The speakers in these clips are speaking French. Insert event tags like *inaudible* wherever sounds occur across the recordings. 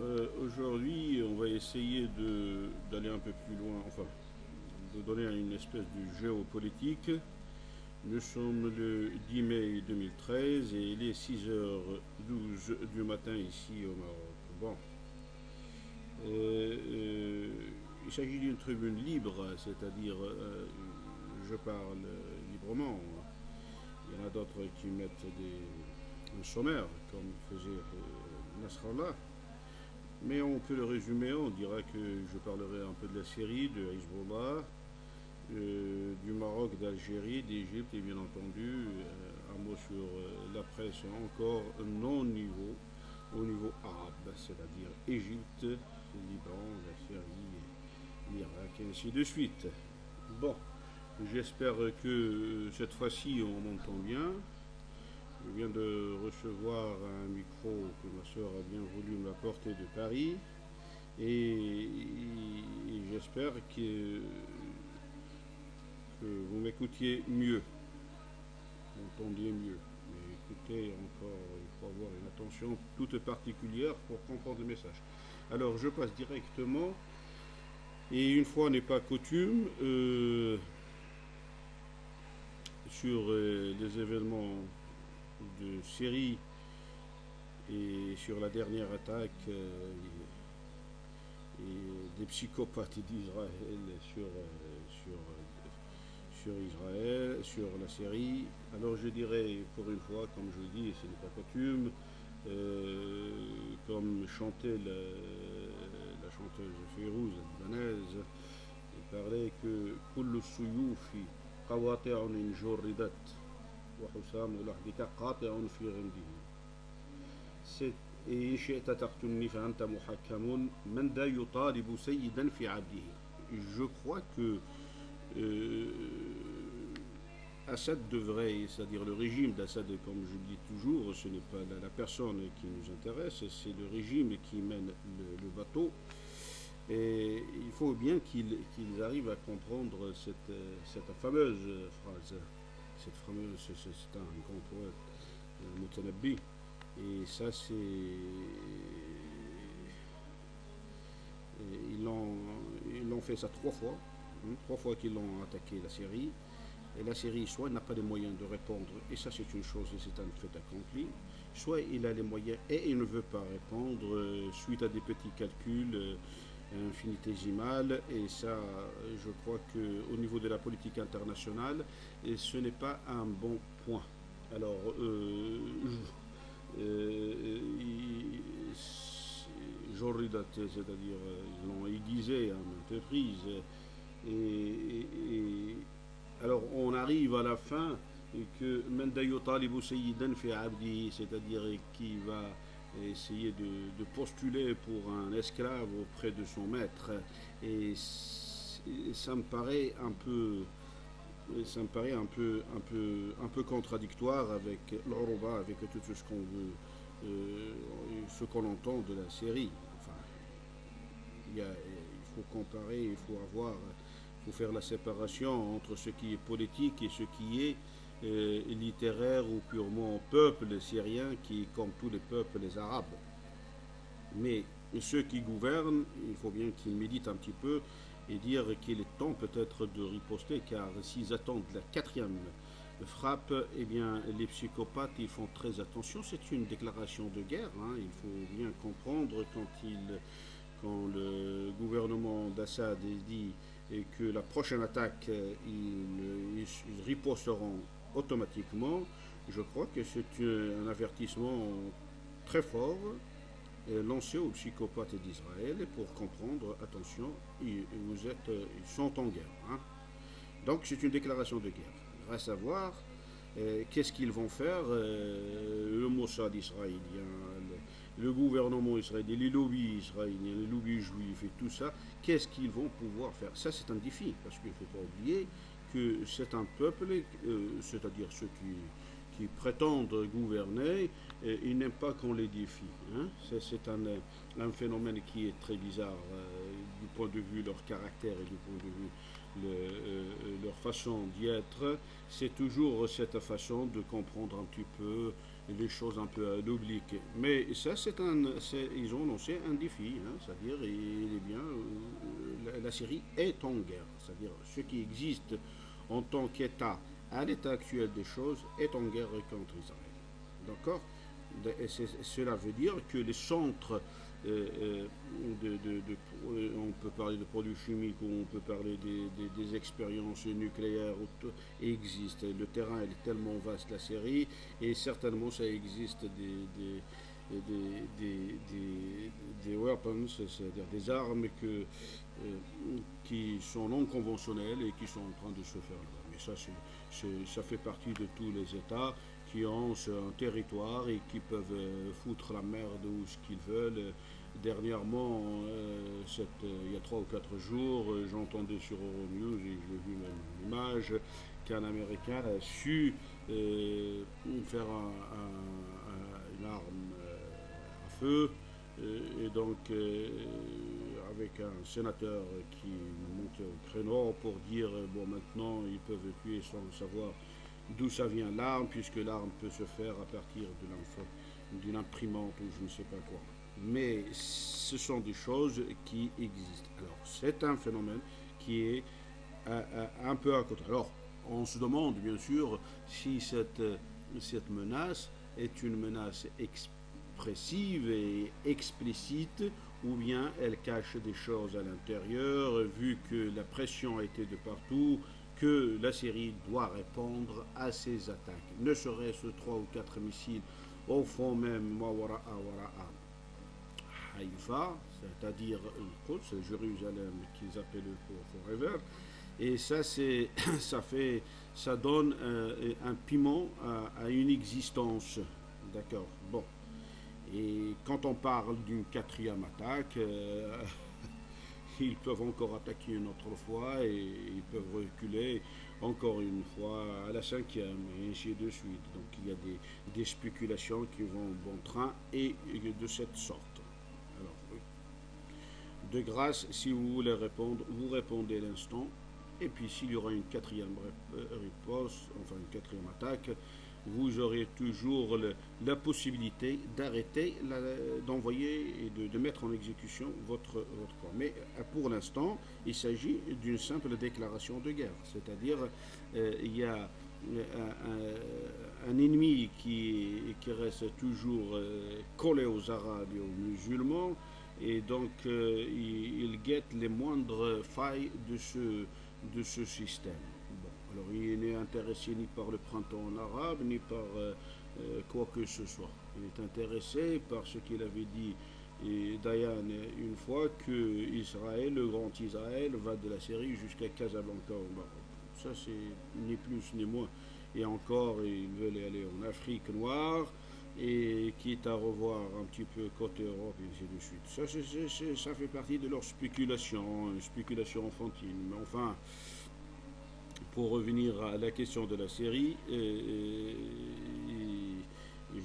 euh, aujourd'hui, on va essayer d'aller un peu plus loin, enfin, de donner une espèce de géopolitique. Nous sommes le 10 mai 2013 et il est 6h12 du matin ici au Maroc. Bon. Euh, euh, il s'agit d'une tribune libre, c'est-à-dire je parle librement. Il y en a d'autres qui mettent des, un sommaire, comme faisait Nasrallah. Mais on peut le résumer, on dira que je parlerai un peu de la Syrie, de Hezbollah, euh, du Maroc, d'Algérie, d'Égypte et bien entendu euh, un mot sur euh, la presse encore non niveau, au niveau arabe, c'est-à-dire Égypte, Liban, la Syrie, l'Irak et ainsi de suite. Bon, j'espère que cette fois-ci on m'entend bien. Je viens de recevoir un micro que ma soeur a bien voulu me l'apporter de Paris. Et, j'espère que, vous m'écoutiez mieux. Vous m'entendiez mieux. Mais écoutez, encore, il faut avoir une attention toute particulière pour comprendre le message. Alors, je passe directement. Et une fois n'est pas coutume, euh, sur euh, les événements de Syrie et sur la dernière attaque euh, des psychopathes d'Israël euh, euh, sur, Israël, sur la Syrie. Alors je dirais pour une fois, comme je le dis, ce n'est pas coutume, comme chantait la, chanteuse Feyrouz albanaise, il parlait que « Kullu » وحسام لحدك قاطع في غمده C'est- إن شئت تقتلني فأنت محكم من ذا يطالب سيدا في عبده Je crois que euh, Assad devrait, c'est-à-dire le régime d'Assad, comme je le dis toujours, ce n'est pas la, la personne qui nous intéresse, c'est le régime qui mène le, le bateau. Et il faut bien qu'ils qu'ils arrivent à comprendre cette, euh, cette fameuse phrase. Cette fameuse, c'est un grand poète, euh, Mutanabbi. Et ça, c'est. Ils l'ont fait ça trois fois. hein, trois fois qu'ils l'ont attaqué la Syrie. Et la Syrie, soit n'a pas les moyens de répondre, et ça c'est une chose, et c'est un fait accompli, soit il a les moyens et il ne veut pas répondre euh, suite à des petits calculs euh, infinitésimale et ça je crois que au niveau de la politique internationale ce n'est pas un bon point. Alors euh, euh, c'est-à-dire ils l'ont aiguisé à maintes reprises et, alors on arrive à la fin que Mendayo Talibu Seyyidan fait Abdi c'est-à-dire qui va essayer de, postuler pour un esclave auprès de son maître. Et ça me paraît un peu ça me paraît un peu, un peu, un peu contradictoire avec l'Europa, avec tout ce qu'on veut, euh, ce qu'on entend de la série. Il, il faut comparer, il faut avoir, il faut faire la séparation entre ce qui est politique et ce qui est euh, littéraire ou purement peuple syrien, qui comme tous les peuples, les Arabes. Mais ceux qui gouvernent, il faut bien qu'ils méditent un petit peu et dire qu'il est temps peut-être de riposter, car s'ils attendent la quatrième frappe, eh bien, les psychopathes, ils font très attention. C'est une déclaration de guerre, hein. il faut bien comprendre quand, il, quand le gouvernement d'Assad dit que la prochaine attaque, ils riposteront automatiquement. Je crois que c'est un avertissement très fort euh, lancé aux psychopathes d'Israël pour comprendre, attention, ils, euh, sont en guerre. hein. Donc c'est une déclaration de guerre. À voir euh, qu'est-ce qu'ils vont faire, le Mossad israélien, le, le gouvernement israélien, les lobbies israéliens, les lobbies juifs et tout ça, qu'est-ce qu'ils vont pouvoir faire? Ça c'est un défi, parce qu'il ne faut pas oublier que c'est un peuple, euh, c'est-à-dire ceux qui, qui prétendent gouverner, euh, ils n'aiment pas qu'on les défie. hein. C'est, un, un phénomène qui est très bizarre euh, du point de vue leur caractère et du point de vue le- euh, leur façon d'y être. C'est toujours cette façon de comprendre un petit peu les choses un peu à l'oblique. Mais ça, c'est un, ils ont lancé un défi, hein, c'est-à-dire, il bien, la, la, Syrie est en guerre, c'est-à-dire ce qui existe en tant qu'État à l'état actuel des choses est en guerre contre Israël. D'accord? Cela veut dire que les centres euh, euh, de, euh, on peut parler de produits chimiques ou on peut parler des, expériences nucléaires existent. Le terrain est tellement vaste, la série, et certainement ça existe des, des, weapons, c'est-à-dire des armes que, qui sont non conventionnelles et qui sont en train de se faire là. Mais ça, ça fait partie de tous les États qui ont un territoire et qui peuvent euh, foutre la merde où ce qu'ils veulent. Dernièrement, euh, euh, il y a trois ou quatre jours, j'entendais sur Euronews et j'ai vu même une image qu'un Américain a su faire une arme à feu et donc avec un sénateur qui montait au créneau pour dire bon maintenant ils peuvent tuer sans savoir d'où ça vient l'arme, puisque l'arme peut se faire à partir d'une imprimante ou je ne sais pas quoi. Mais ce sont des choses qui existent. Alors, c'est un phénomène qui est euh, euh, un peu à côté. Alors, on se demande bien sûr si cette, cette menace est une menace expressive et explicite ou bien elle cache des choses à l'intérieur, vu que la pression été de partout, que la Syrie doit répondre à ces attaques. Ne serait-ce trois ou quatre missiles au fond même Mawara'a Wara'a Haïfa, c'est-à-dire c'est Jérusalem qu'ils appellent Forever. Et ça, *coughs* ça, fait, ça donne euh, un piment à, une existence. D'accord Bon. Et quand on parle d'une quatrième attaque, euh, *laughs* ils peuvent encore attaquer une autre fois et ils peuvent reculer encore une fois à la cinquième et ainsi de suite. Donc il y a des, spéculations qui vont bon train et de cette sorte. Alors, de grâce, si vous voulez répondre, vous répondez l'instant. Et puis s'il y aura une quatrième réponse, enfin une quatrième attaque, vous aurez toujours la possibilité d'arrêter, d'envoyer et de, mettre en exécution votre, votre plan. Mais euh, pour l'instant, il s'agit d'une simple déclaration de guerre. C'est-à-dire, euh, il y a euh, un, ennemi qui, qui, reste toujours collé aux Arabes et aux musulmans, et donc il, il, guette les moindres failles de ce, de ce système. Il n'est intéressé ni par le printemps arabe, ni par euh, euh, quoi que ce soit. Il est intéressé par ce qu'il avait dit et Dayan une fois que Israël, le grand Israël, va de la Syrie jusqu'à Casablanca au Maroc. Ça c'est ni plus ni moins. Et encore, ils veulent aller en Afrique noire et quitte à revoir un petit peu côté Europe et ainsi de suite. Ça, ça fait partie de leur spéculation, une spéculation enfantine. Mais enfin, pour revenir à la question de la série,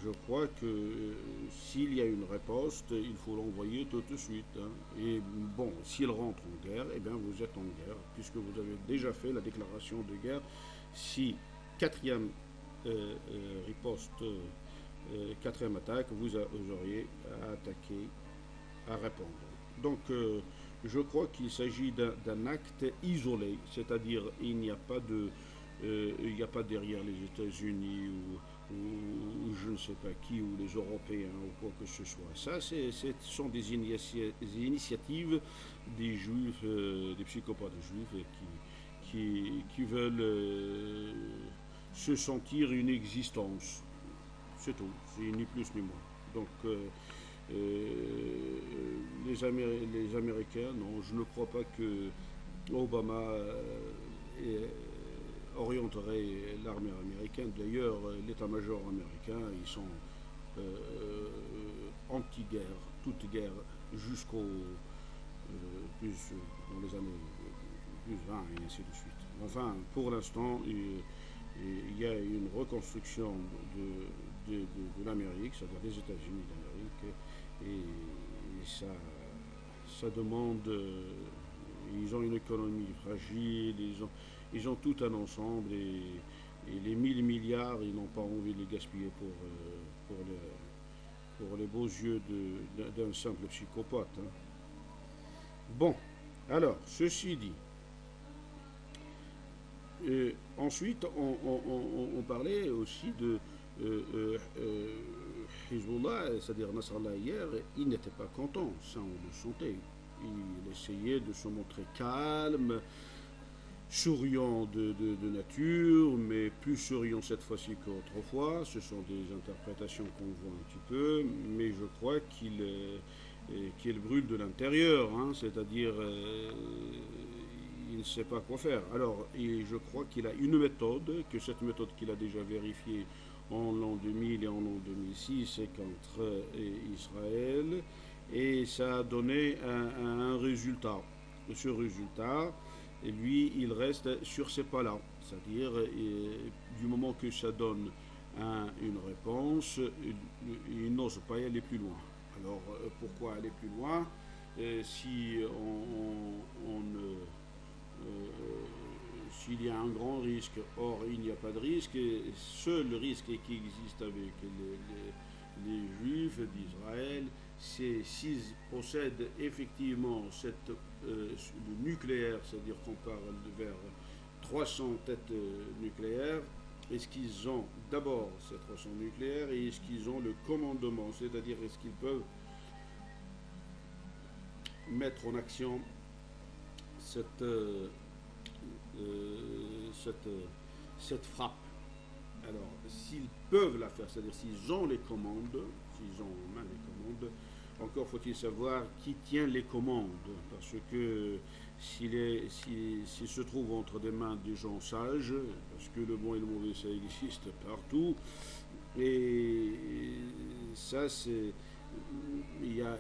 je crois que euh, s'il y a une réponse, il faut l'envoyer tout de suite. Hein. Et bon, s'il rentre en guerre, eh bien vous êtes en guerre, puisque vous avez déjà fait la déclaration de guerre. Si quatrième euh, euh, riposte, quatrième attaque, vous, vous, auriez à attaquer, à répondre. Donc je crois qu'il s'agit d'un acte isolé, c'est-à-dire il n'y a pas de, euh, il n'y a pas derrière les États-Unis ou, je ne sais pas qui, ou les Européens ou quoi que ce soit. Ça, ce sont des, initiatives des juifs, euh, des psychopathes juifs qui, qui, veulent euh, se sentir une existence. C'est tout, c'est ni plus ni moins. Donc, euh, les, les, Américains, non, je ne crois pas que Obama euh, orienterait l'armée américaine. D'ailleurs, l'état-major américain, ils sont euh, anti-guerre, toute guerre, jusqu'au plus dans les années plus 20 et ainsi de suite. Enfin, pour l'instant, il, y a une reconstruction de, de l'Amérique, c'est-à-dire des États-Unis d'Amérique, et ça, ça demande. Euh, ils ont une économie fragile, ils ont, ils ont tout un ensemble et, les 1000 milliards, ils n'ont pas envie de les gaspiller pour, pour, pour les beaux yeux d'un simple psychopathe. Hein. Bon, alors, ceci dit, ensuite, on, parlait aussi de euh, euh, C'est-à-dire Nasrallah hier, il n'était pas content, ça on le sentait. Il essayait de se montrer calme, souriant de, nature, mais plus souriant cette fois-ci qu'autrefois. Ce sont des interprétations qu'on voit un petit peu, mais je crois qu'il qu'il brûle de l'intérieur, hein, c'est-à-dire euh, il ne sait pas quoi faire. Alors, je crois qu'il a une méthode, que cette méthode qu'il a déjà vérifiée en l'an 2000 et en l'an 2006, c'est contre Israël, et ça a donné un, résultat. Ce résultat, lui, il reste sur ces pas-là, c'est-à-dire du moment que ça donne une réponse, il, n'ose pas y aller plus loin. Alors, euh, pourquoi aller plus loin? Euh, si on, euh, s'il y a un grand risque. Or, il n'y a pas de risque. Et seul risque qui existe avec les, Juifs d'Israël, c'est s'ils possèdent effectivement cette, euh, le nucléaire, c'est-à-dire qu'on parle de vers 300 têtes euh, nucléaires, est-ce qu'ils ont d'abord ces 300 nucléaires et est-ce qu'ils ont le commandement, c'est-à-dire est-ce qu'ils peuvent mettre en action cette, euh, euh, cette, cette frappe. Alors, s'ils peuvent la faire, c'est-à-dire s'ils ont les commandes, s'ils ont en main les commandes, encore faut-il savoir qui tient les commandes, parce que s'il si, se trouve entre des mains des gens sages, parce que le bon et le mauvais, ça existe partout, et ça, c'est. Il y a,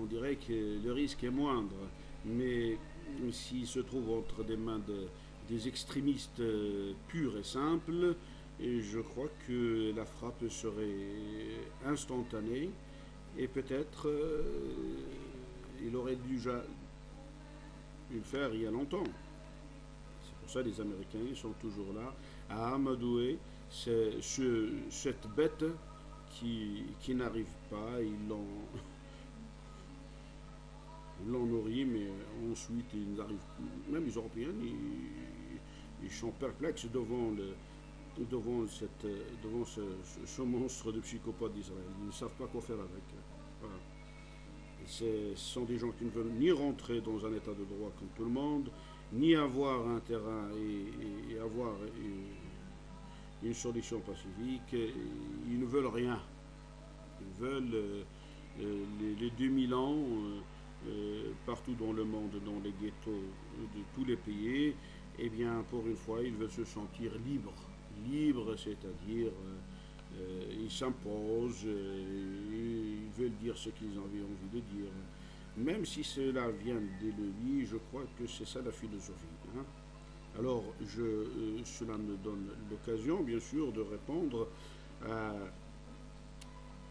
on dirait que le risque est moindre, mais s'il se trouve entre des mains de, des extrémistes euh, purs et simples, je crois que la frappe serait instantanée et peut-être euh, il aurait déjà dû le faire il y a longtemps. C'est pour ça que les Américains sont toujours là à amadouer cette bête qui, qui n'arrive pas. Ils l'ont nourri, mais ensuite ils n'arrivent Même les Européens, ils, sont perplexes devant, le, devant, cette, devant ce, monstre de psychopathe d'Israël. Ils ne savent pas quoi faire avec. Ce sont des gens qui ne veulent ni rentrer dans un état de droit comme tout le monde, ni avoir un terrain et, avoir une, solution pacifique. Ils ne veulent rien. Ils veulent euh, les, les 2000 ans. Euh, euh, partout dans le monde, dans les ghettos de tous les pays, eh bien, pour une fois, ils veulent se sentir libres. Libres, c'est-à-dire, euh, euh, ils s'imposent, ils veulent dire ce qu'ils ont envie de dire. Même si cela vient de lui, je crois que c'est ça la philosophie. Hein. Alors, cela me donne l'occasion, bien sûr, de répondre à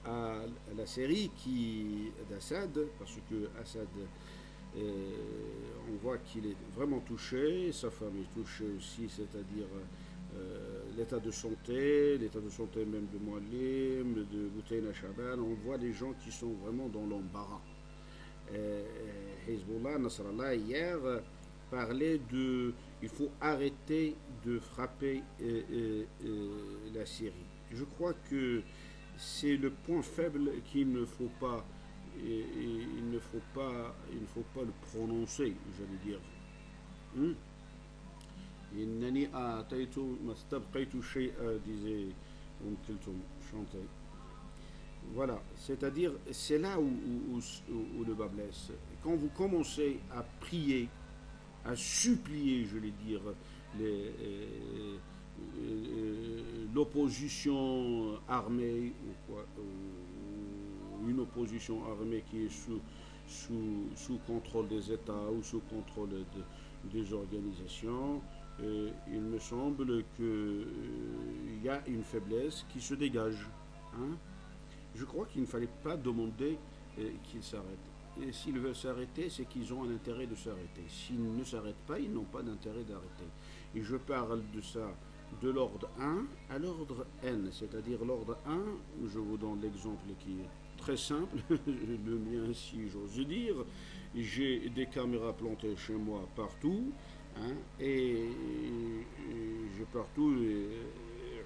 à la série qui d'Assad, parce que Assad, euh, on voit qu'il est vraiment touché, sa femme est touchée aussi, c'est-à-dire euh, l'état de santé, l'état de santé même de Moalim, de Bouteyna Shaban, on voit des gens qui sont vraiment dans l'embarras. Euh, Hezbollah, Nasrallah, hier, parlait de il faut arrêter de frapper la Syrie. Je crois que c'est le point faible qu'il ne faut pas, il ne il pas le prononcer, j'allais dire. Hmm? Voilà, c'est-à-dire, c'est là où, le bas blesse. Quand vous commencez à prier, à supplier, je dire, les, euh, l'opposition armée ou, quoi, une opposition armée qui est sous, sous, sous contrôle des États ou sous contrôle des organisations, euh, il me semble qu'il euh, y a une faiblesse qui se dégage. Hein. Je crois qu'il ne fallait pas demander qu'ils s'arrêtent. Et s'ils veulent s'arrêter, c'est qu'ils ont un intérêt de s'arrêter. S'ils ne s'arrêtent pas, ils n'ont pas d'intérêt d'arrêter. Et je parle de ça de l'ordre 1 à l'ordre n, c'est-à-dire l'ordre 1, je vous donne l'exemple qui est très simple, *laughs* le mien si j'ose dire, j'ai des caméras plantées chez moi partout, hein, et, j'ai partout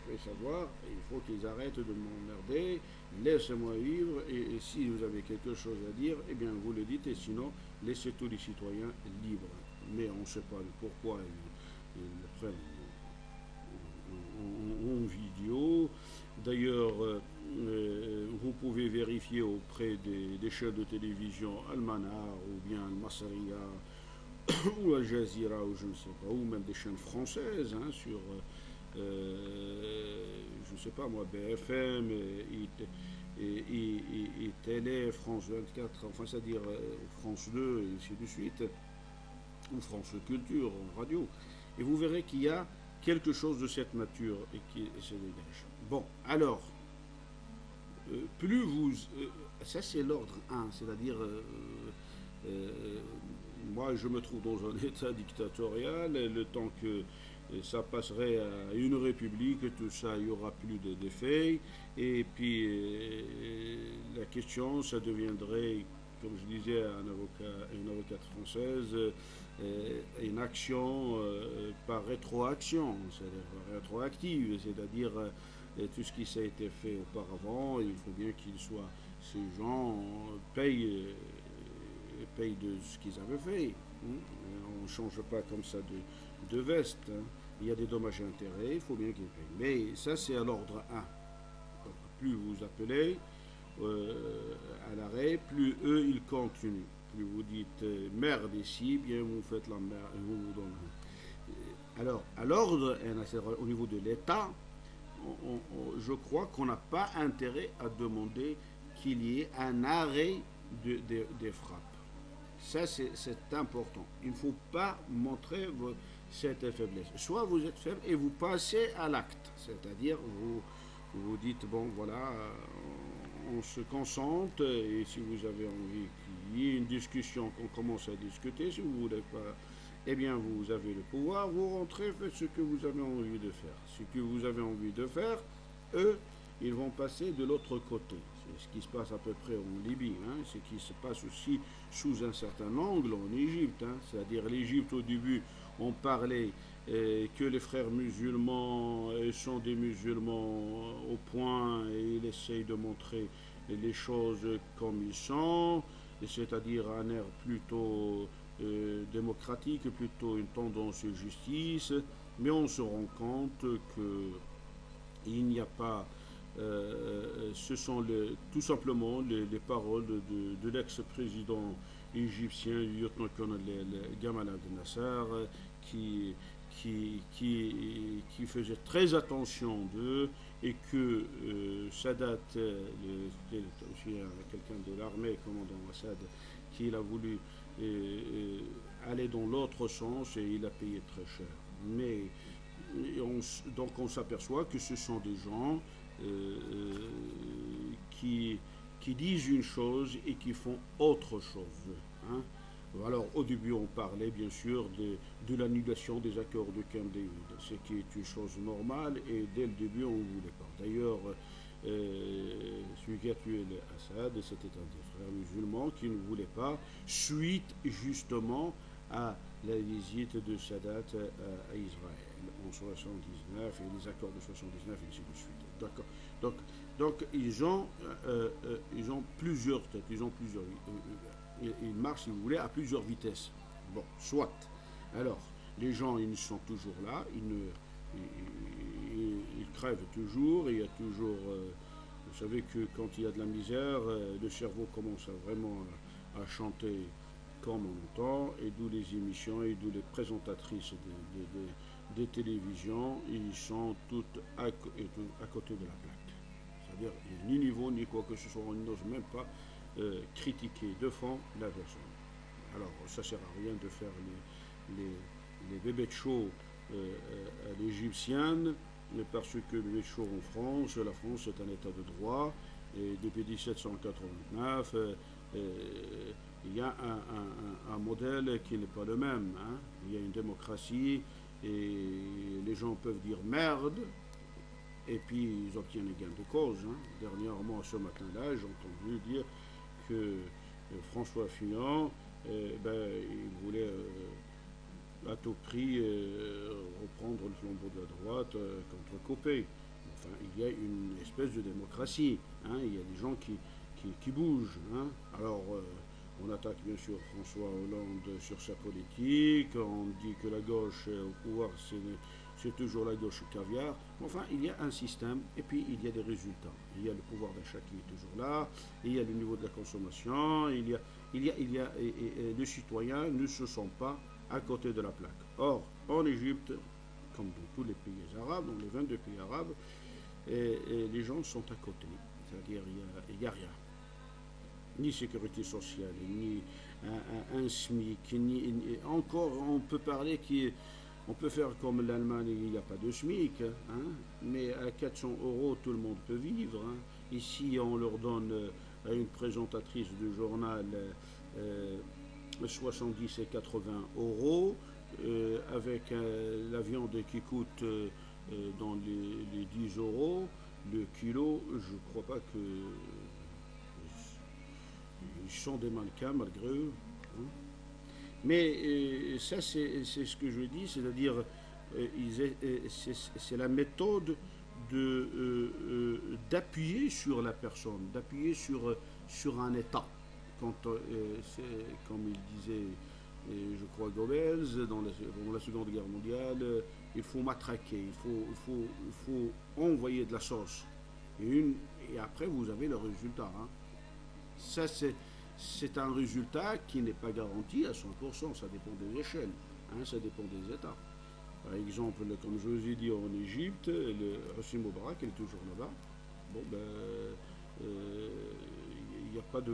fait savoir, il faut qu'ils arrêtent de m'emmerder, laissez-moi vivre, et, si vous avez quelque chose à dire, eh bien vous le dites, et sinon, laissez tous les citoyens libres. Mais on ne sait pas pourquoi ils, ils prennent en, vidéo. D'ailleurs, euh, euh, vous pouvez vérifier auprès des, chaînes de télévision Almanar ou bien Al-Masriya *coughs* ou Al Jazeera ou je ne sais pas, ou même des chaînes françaises hein, sur, euh, je ne sais pas moi, BFM et, et, Télé, France 24, enfin c'est-à-dire France 2 et ainsi de suite, ou France Culture en radio. Et vous verrez qu'il y a quelque chose de cette nature et qui se dégage. Bon, alors, euh, plus vous... Euh, ça c'est l'ordre 1, c'est-à-dire... Euh, moi, je me trouve dans un *laughs* état dictatorial, le temps que ça passerait à une république, tout ça, il n'y aura plus d'effet. Et puis, la question, ça deviendrait, comme je disais à une avocate française, une action euh, par rétroaction, c'est-à-dire rétroactive, c'est-à-dire euh, tout ce qui s'est été fait auparavant, il faut bien qu'ils soient, ces gens payent, de ce qu'ils avaient fait. Hein. On ne change pas comme ça de, de veste. Hein. Il y a des dommages et intérêts, il faut bien qu'ils payent. Mais ça, c'est à l'ordre 1. plus vous appelez à l'arrêt, plus eux, ils continuent vous dites euh, merde ici, bien vous faites la merde. Vous, euh, alors, à l'ordre, au niveau de l'État, je crois qu'on n'a pas intérêt à demander qu'il y ait un arrêt des frappes. Ça, c'est important. Il ne faut pas montrer cette faiblesse. Soit vous êtes faible et vous passez à l'acte, c'est-à-dire vous vous dites, bon, voilà, se concentre et si vous avez envie qu'il y ait une discussion, qu'on commence à discuter, si vous voulez pas, eh bien vous avez le pouvoir, vous rentrez, faites ce que vous avez envie de faire. Ce que vous avez envie de faire, eux, ils vont passer de l'autre côté. C'est ce qui se passe à peu près en Libye, hein. ce qui se passe aussi sous un certain angle en Égypte. Hein. C'est-à-dire l'Égypte au début, on parlait que les frères musulmans sont des musulmans au point et ils essayent de montrer les choses comme ils sont, c'est-à-dire un air plutôt euh, démocratique, plutôt une tendance justice, mais on se rend compte que il n'y a pas, euh, ce sont tout simplement les, paroles de, l'ex-président égyptien, lieutenant-colonel Gamal Abdel Nasser, qui qui, qui, faisait très attention d'eux et que euh, Sadat, euh, aussi quelqu'un de l'armée, commandant Assad, qu'il a voulu euh, aller dans l'autre sens et il a payé très cher. Mais donc on s'aperçoit que ce sont des gens qui, qui disent une chose et qui font autre chose. Hein. Alors, au début, on parlait bien sûr de, l'annulation des accords de Camp David, ce qui est une chose normale, et dès le début, on ne voulait pas. D'ailleurs, euh, celui qui a tué Assad, c'était un des frères musulmans qui ne voulait pas, suite justement à la visite de Sadat à, Israël en 79 et les accords de 79 et ainsi de suite. D'accord. Donc, donc ils, ont, euh, euh, ils ont plusieurs têtes, ils ont plusieurs il, marche, si vous voulez, à plusieurs vitesses. Bon, soit. Alors, les gens, ils sont toujours là, ils, crèvent toujours, il y a toujours... Euh, vous savez que quand il y a de la misère, euh, le cerveau commence vraiment à, chanter comme on entend, et d'où les émissions, et d'où les présentatrices des télévisions, ils sont toutes à, à côté de la plaque. C'est-à-dire, ni niveau, ni quoi que ce soit, on n'ose même pas euh, critiquer de fond la version. Alors, ça ne sert à rien de faire les, bébés de show euh, euh, à l'égyptienne, parce que les show en France, la France est un état de droit, et depuis 1789, il y a un, modèle qui n'est pas le même. Hein. Il y a une démocratie et les gens peuvent dire merde, et puis ils obtiennent un gain de cause. hein. Dernièrement, ce matin-là, j'ai entendu dire euh, François Fillon, euh, ben, il voulait euh, à tout prix reprendre le flambeau de la droite contre Copé. Enfin, il y a une espèce de démocratie. hein. Il y a des gens qui, qui, bougent. hein. Alors, on attaque bien sûr François Hollande sur sa politique. On dit que la gauche au pouvoir, c'est c'est toujours la gauche caviar. Enfin, il y a un système et puis il y a des résultats. Il y a le pouvoir d'achat qui est toujours là, il y a le niveau de la consommation, il y a, il y a, il y a, les citoyens ne se sont pas à côté de la plaque. Or, en Égypte, comme dans tous les pays arabes, dans les 22 pays arabes, les gens sont à côté. C'est-à-dire, il n'y a, rien. Ni sécurité sociale, ni un, SMIC, ni, encore on peut parler qui on peut faire comme l'Allemagne, il n'y a pas de SMIC, hein, mais à 400 euros, tout le monde peut vivre. hein. Ici, on leur donne euh, à une présentatrice de journal euh, 70 et 80 euros, euh, avec euh, la viande qui coûte euh, euh, dans les, les 10 euros le kilo. Je ne crois pas que. Ils sont des mannequins malgré eux. Mais euh, ça, c'est ce que je dis, c'est-à-dire, euh, euh, c'est la méthode de, d'appuyer sur la personne, d'appuyer sur, sur un État. Quand, comme il disait, je crois, Goebbels, dans la, Seconde Guerre mondiale, il faut matraquer, il faut, envoyer de la sauce. Et après, vous avez le résultat. hein. Ça, c'est, c'est un résultat qui n'est pas garanti à 100%, ça dépend des échelles, hein, ça dépend des États. Par exemple, le- comme je vous ai dit en Égypte, le Hosni Moubarak est toujours là-bas. Bon, ben, euh, il n'y a pas de,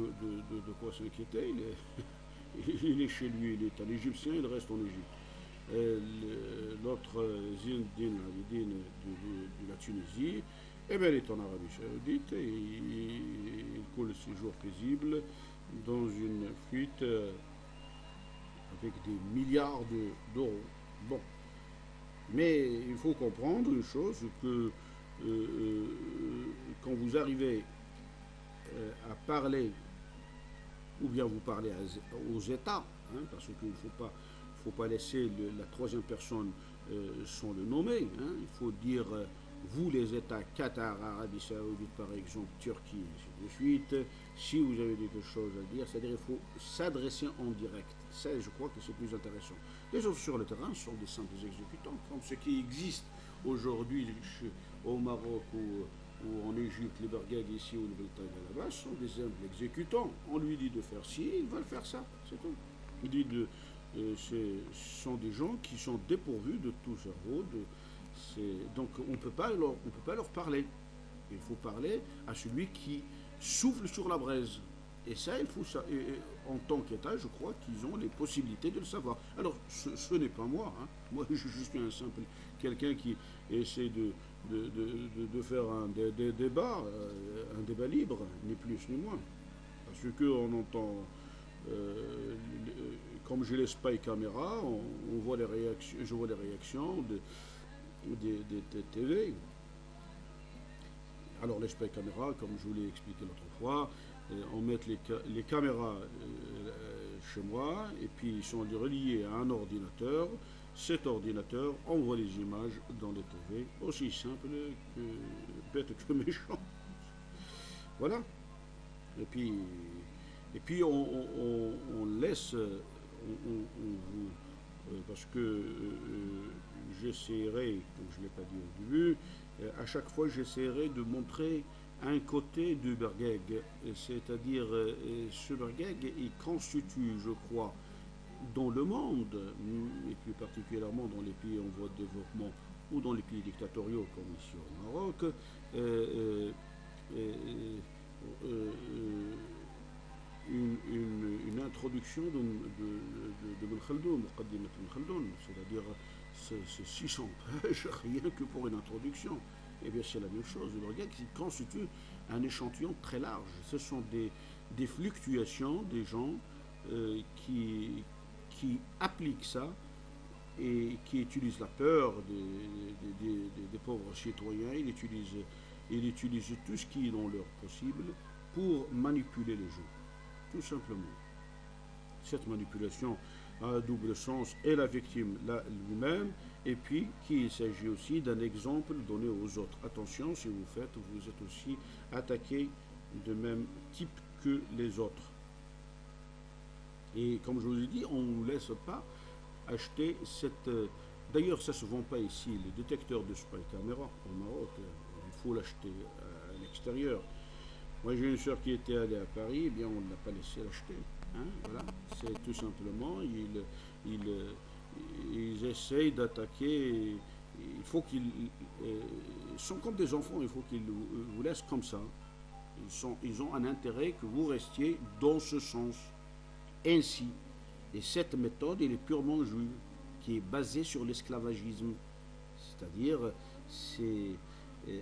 quoi s'inquiéter. *laughs* Il est, chez lui, il est un Égyptien, il reste en Égypte. Euh, L'autre, Abidine de, de- la Tunisie, eh bien, il est en Arabie Saoudite il coule ses jours paisibles dans une fuite euh, avec des milliards de- d'euros. Bon. Mais il faut comprendre une chose, que euh, euh, quand vous arrivez à parler, ou bien vous parlez aux États, hein, parce qu'il ne faut pas, faut pas laisser la troisième personne sans le nommer, hein, il faut dire vous les États Qatar, Arabie Saoudite par exemple, Turquie, ainsi de suite, si vous avez quelque chose à dire, c'est-à-dire il faut s'adresser en direct. Ça, je crois que c'est plus intéressant. Les autres sur le terrain sont des simples exécutants, comme ce qui existe aujourd'hui au Maroc ou, en Égypte, les Bergag ici ou le là-bas, sont des simples exécutants. On lui dit de faire ci, il va le faire ça, c'est tout. Euh, ce sont des gens qui sont dépourvus de tout cerveau, donc on ne peut pas leur parler. Il faut parler à celui qui souffle sur la braise. Et ça, il faut ça. et- en tant qu'État, je crois qu'ils ont les possibilités de le savoir. Alors, ce, n'est pas moi. hein. Moi, *laughs* je, suis un simple quelqu'un qui essaie de, de, de- faire un dé- dé- débat, euh, un débat libre, ni plus ni moins. Parce qu'on entend, euh, le- comme j'ai les spy caméras, on, on voit les réactions, je vois les réactions de, des, des- des TV. Alors les spy caméras, comme je vous l'ai expliqué l'autre fois, euh, on met les, ca- les caméras euh, chez moi et puis ils sont reliés à un ordinateur. Cet ordinateur envoie les images dans les TV, aussi simple que bête que méchant. Voilà. Et puis, on, laisse, euh, parce que j'essaierai, comme je ne l'ai pas dit au début, à chaque fois j'essaierai de montrer un côté du Bergeg, c'est-à-dire euh, euh, ce Bergeg, il constitue, je crois, dans le monde, mm, et plus particulièrement dans les pays en voie de développement ou dans les pays dictatoriaux comme ici au Maroc, euh, euh, euh, euh, euh, une, introduction de, de, Khaldoun, c'est-à-dire c'est c'est 600 pages *laughs* rien que pour une introduction. Eh bien c'est la même chose, le regard qui constitue un échantillon très large. Ce sont des, des fluctuations des gens euh, qui, qui appliquent ça et qui utilise la peur des, pauvres citoyens, il utilise, il utilise tout ce qui est dans leur possible pour manipuler les gens, tout simplement. Cette manipulation un double sens et la victime lui-même, et puis qu'il s'agit aussi d'un exemple donné aux autres. Attention, si vous faites, vous êtes aussi attaqué de même type que les autres. Et comme je vous ai dit, on ne vous laisse pas acheter cette... Euh, d'ailleurs, ça ne se vend pas ici, les détecteurs de spy camera au Maroc. Euh, il faut l'acheter à l'extérieur. Moi, j'ai une soeur qui était allée à Paris, eh bien, on ne l'a pas laissé l'acheter. Hein, c'est tout simplement, ils, ils, ils essayent d'attaquer. Il faut qu'ils euh, sont comme des enfants, il faut qu'ils vous laissent comme ça. Ils, ils ont un intérêt que vous restiez dans ce sens. Ainsi, et cette méthode, elle est purement juive, qui est basée sur l'esclavagisme. C'est-à-dire, c'est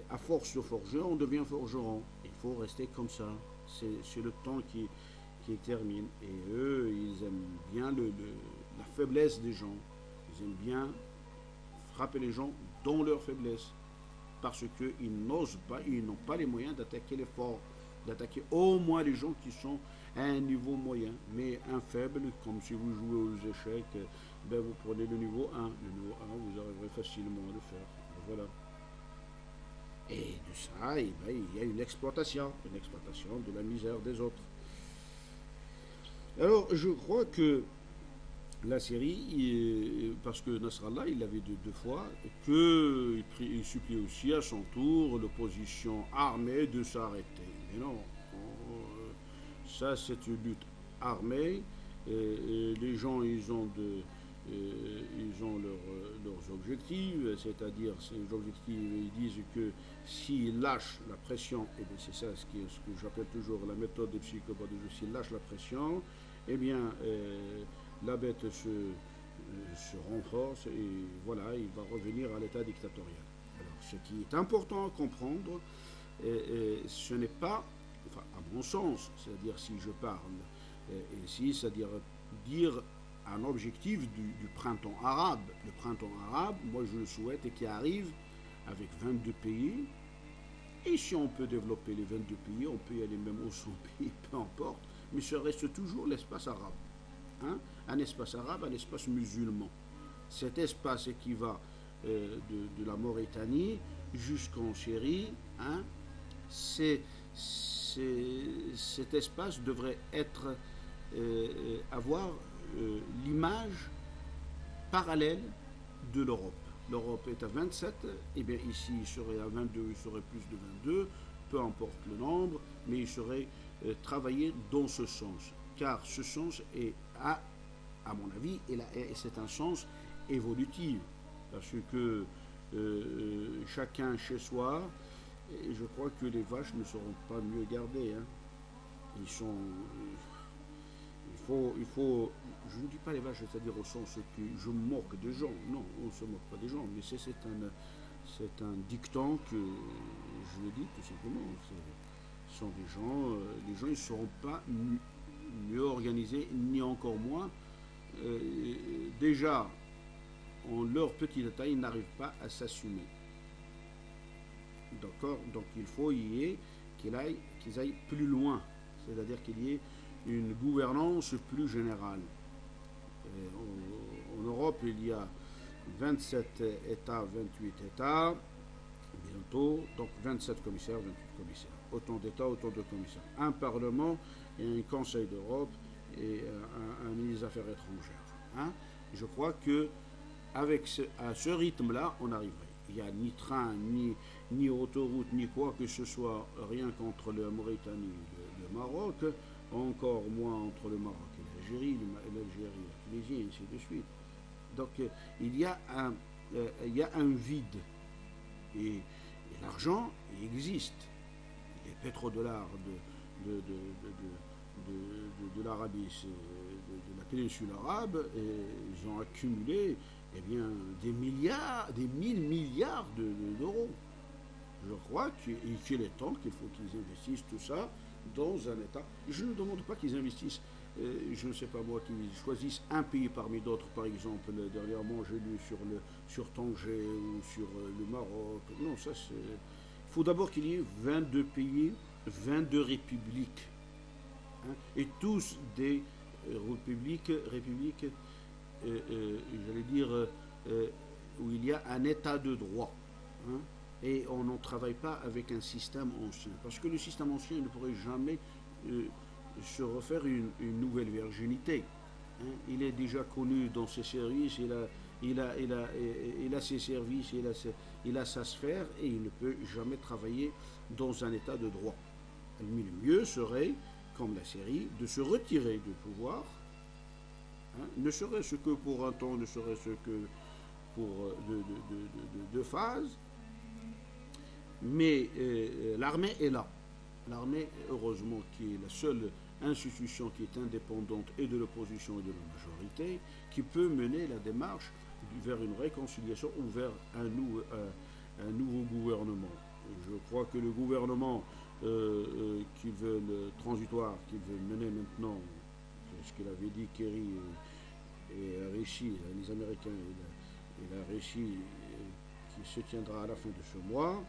à force de forger, on devient forgeron. Il faut rester comme ça. C'est le temps qui, qui termine. Et eux, ils aiment bien le, la faiblesse des gens. Ils aiment bien frapper les gens dans leur faiblesse. Parce qu'ils n'osent pas, ils n'ont pas les moyens d'attaquer les forts, d'attaquer au moins les gens qui sont un niveau moyen, mais un faible, comme si vous jouez aux échecs, ben vous prenez le niveau 1. Le niveau 1, vous arriverez facilement à le faire. Voilà. Et de ça, eh ben, il y a une exploitation, une exploitation de la misère des autres. Alors, je crois que la Syrie, parce que Nasrallah, il l'avait dit deux fois, qu'il il supplie aussi à son tour l'opposition armée de s'arrêter. Mais non, ça, c'est une lutte armée. Et, les gens, ils ont, ils ont leurs objectifs, c'est-à-dire, ces objectifs, ils disent que s'ils lâchent la pression, et c'est ça ce, ce que j'appelle toujours la méthode des psychopathes, s'ils lâchent la pression, eh bien, euh, la bête se, se renforce et voilà, il va revenir à l'état dictatorial. Alors, ce qui est important à comprendre, ce n'est pas à mon sens, c'est-à-dire si je parle ici, c'est-à-dire dire un objectif du, printemps arabe. Le printemps arabe, moi je le souhaite et qui arrive avec 22 pays. Et si on peut développer les 22 pays, on peut y aller même aux 100 pays, peu importe, mais ce reste toujours l'espace arabe. Hein? Un espace arabe, un espace musulman. Cet espace qui va euh, de, la Mauritanie jusqu'en Syrie, hein, c'est cet espace devrait être, euh, avoir euh, l'image parallèle de l'Europe. L'Europe est à 27, et eh bien ici il serait à 22, il serait plus de 22, peu importe le nombre, mais il serait travaillé dans ce sens. Car ce sens est, à, mon avis, c'est un sens évolutif, parce que chacun chez soi, je crois que les vaches ne seront pas mieux gardées. Hein. Ils sont. Il faut, il faut. Je ne dis pas les vaches, c'est-à-dire au sens que je moque des gens. Non, on ne se moque pas des gens, mais c'est un, un dicton que je le dis tout simplement. Sont des gens. Euh, les gens, ne seront pas mieux organisés, ni encore moins. Euh, déjà, en leur petite taille, ils n'arrivent pas à s'assumer. D'accord? Donc il faut qu'ils aillent, qu'ils aillent plus loin, c'est-à-dire qu'il y ait une gouvernance plus générale. En, Europe, il y a 27 États, 28 États, donc 27 commissaires, 28 commissaires. Autant d'États, autant de commissaires. Un Parlement et un Conseil d'Europe et un, ministre des Affaires étrangères. Hein. Je crois que avec ce, à ce rythme-là, on arriverait. Il n'y a ni train, ni, ni autoroute, ni quoi que ce soit, rien contre la Mauritanie et le, Maroc, encore moins entre le Maroc et l'Algérie, l'Algérie, la Tunisie, et ainsi de suite. Donc euh, il, y a un, euh, il y a un vide. Et, l'argent, existe. Les pétrodollars de, de, de, de l'Arabie, de, la péninsule arabe, ils ont accumulé eh bien, des milliards, des mille milliards d'euros. Je crois qu'il est temps qu'il faut qu'ils investissent tout ça dans un État. Je ne demande pas qu'ils investissent, je ne sais pas moi, qu'ils choisissent un pays parmi d'autres. Par exemple, dernièrement, j'ai lu sur, le, sur Tanger ou sur euh, le Maroc. Non, ça c'est. Il faut d'abord qu'il y ait 22 pays, 22 républiques. Hein, et tous des républiques, républiques j'allais dire, où il y a un état de droit. Hein, et on n'en travaille pas avec un système ancien. Parce que le système ancien ne pourrait jamais euh, se refaire une, nouvelle virginité. Hein. Il est déjà connu dans ses services, il a, il a, il a, ses services, il a, il a sa sphère et il ne peut jamais travailler dans un état de droit. Le mieux serait, comme la série, de se retirer du pouvoir, hein, ne serait-ce que pour un temps, ne serait-ce que pour deux de, phases, mais euh, euh, l'armée est là. L'armée, heureusement, qui est la seule institution qui est indépendante et de l'opposition et de la majorité, qui peut mener la démarche vers une réconciliation ou vers un, un, nouveau gouvernement. Je crois que le gouvernement qui veut transitoire, qui veut mener maintenant, ce qu'il avait dit Kerry et, et les Américains et la, Rishi, qui se tiendra à la fin de ce mois,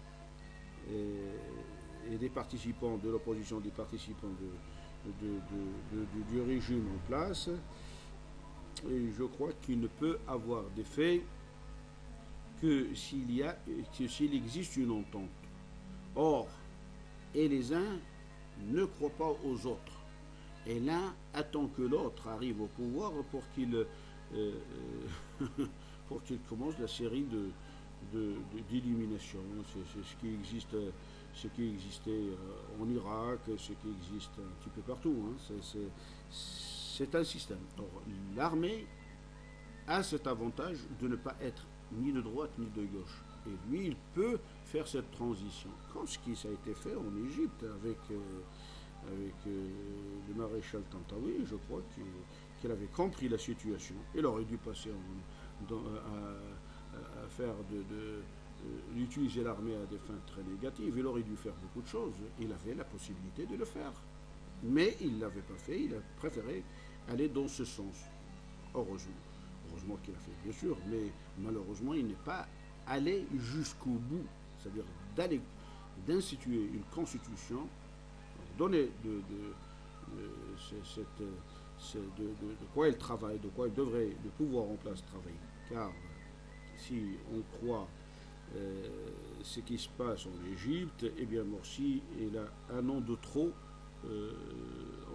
et, des participants de l'opposition, des participants du régime en place. Et je crois qu'il ne peut avoir d'effet que s'il y a, que s'il existe une entente. Or, et les uns ne croient pas aux autres. Et l'un attend que l'autre arrive au pouvoir pour qu'il euh, euh, *laughs* commence la série de, d'élimination. C'est ce qui existe, ce qui existait euh, en Irak, ce qui existe un petit peu partout. Hein. C'est un système. L'armée a cet avantage de ne pas être ni de droite ni de gauche. Et lui, il peut faire cette transition. Comme ce qui a été fait en Égypte avec, euh, euh, le maréchal Tantawi, je crois qu'il avait compris la situation. Il aurait dû passer en, à faire de, d'utiliser l'armée à des fins très négatives. Il aurait dû faire beaucoup de choses. Il avait la possibilité de le faire. Mais il ne l'avait pas fait. Il a préféré aller dans ce sens. Heureusement. Heureusement qu'il a fait, bien sûr. Mais malheureusement, il n'est pas allé jusqu'au bout. C'est-à-dire d'instituer une constitution, donner de, quoi il travaille, de quoi il devrait, de pouvoir en place travailler. Car si on croit euh, ce qui se passe en Égypte, eh bien Morsi il a un an de trop euh,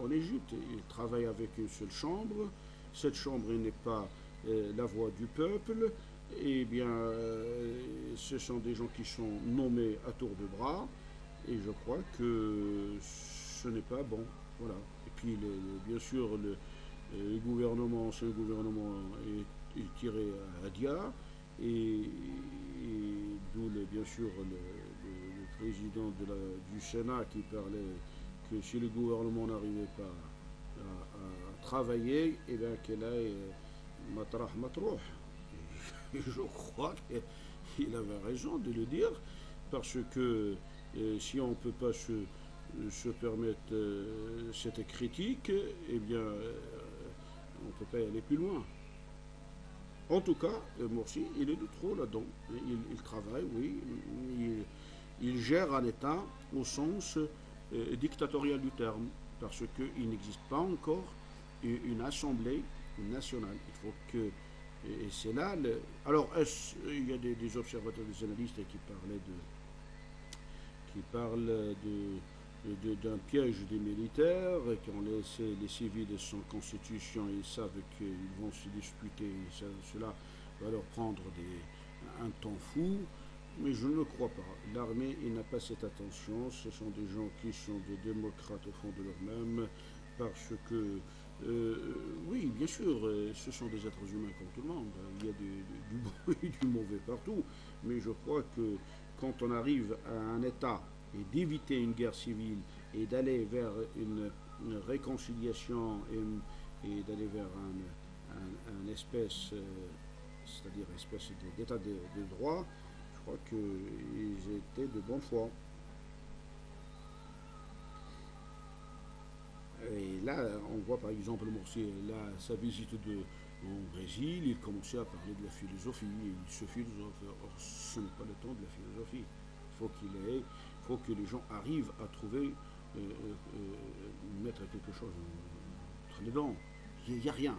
en Égypte. Il travaille avec une seule chambre. Cette chambre n'est pas euh, la voix du peuple. Eh bien, ce sont des gens qui sont nommés à tour de bras. Et je crois que ce n'est pas bon. Voilà. Et puis, bien sûr, le, gouvernement, ce gouvernement est, est tiré à Dia et, d'où bien sûr le, président du Sénat qui parlait que si le gouvernement n'arrivait pas à, travailler, et eh bien qu'elle aille euh, matrah matrouh. Et *laughs* je crois qu'il avait raison de le dire, parce que euh, si on ne peut pas se, se permettre euh, cette critique, eh bien, on ne peut pas aller plus loin. En tout cas, Morsi, il est de trop là-dedans. Il, travaille, oui. Il, gère un État au sens euh, dictatorial du terme, parce qu'il n'existe pas encore une, assemblée nationale. Il faut que. Et c'est là. alors, il y a des, observateurs, des analystes qui parlaient de. qui parlent de d'un piège des militaires qui ont laissé les civils sans constitution ils savent qu'ils vont se disputer. cela va leur prendre un temps fou. Mais je ne le crois pas. L'armée n'a pas cette attention. Ce sont des gens qui sont des démocrates au fond de leur-même parce que, euh, oui, bien sûr, euh, ce sont des êtres humains comme tout le monde. Il y a du *laughs* bon et du mauvais partout. Mais je crois que quand on arrive à un État et d'éviter une guerre civile et d'aller vers une, réconciliation et, d'aller vers un, espèce, euh, c'est-à-dire espèce d'état de, droit, je crois qu'ils étaient de bonne foi. et là, on voit par exemple Morsi, là, sa visite de, au Brésil, il commençait à parler de la philosophie. Il se philosophe. Ce n'est pas le temps de la philosophie. Il faut qu'il ait, faut que les gens arrivent à trouver, euh, euh, mettre quelque chose les dents. Il n'y a rien.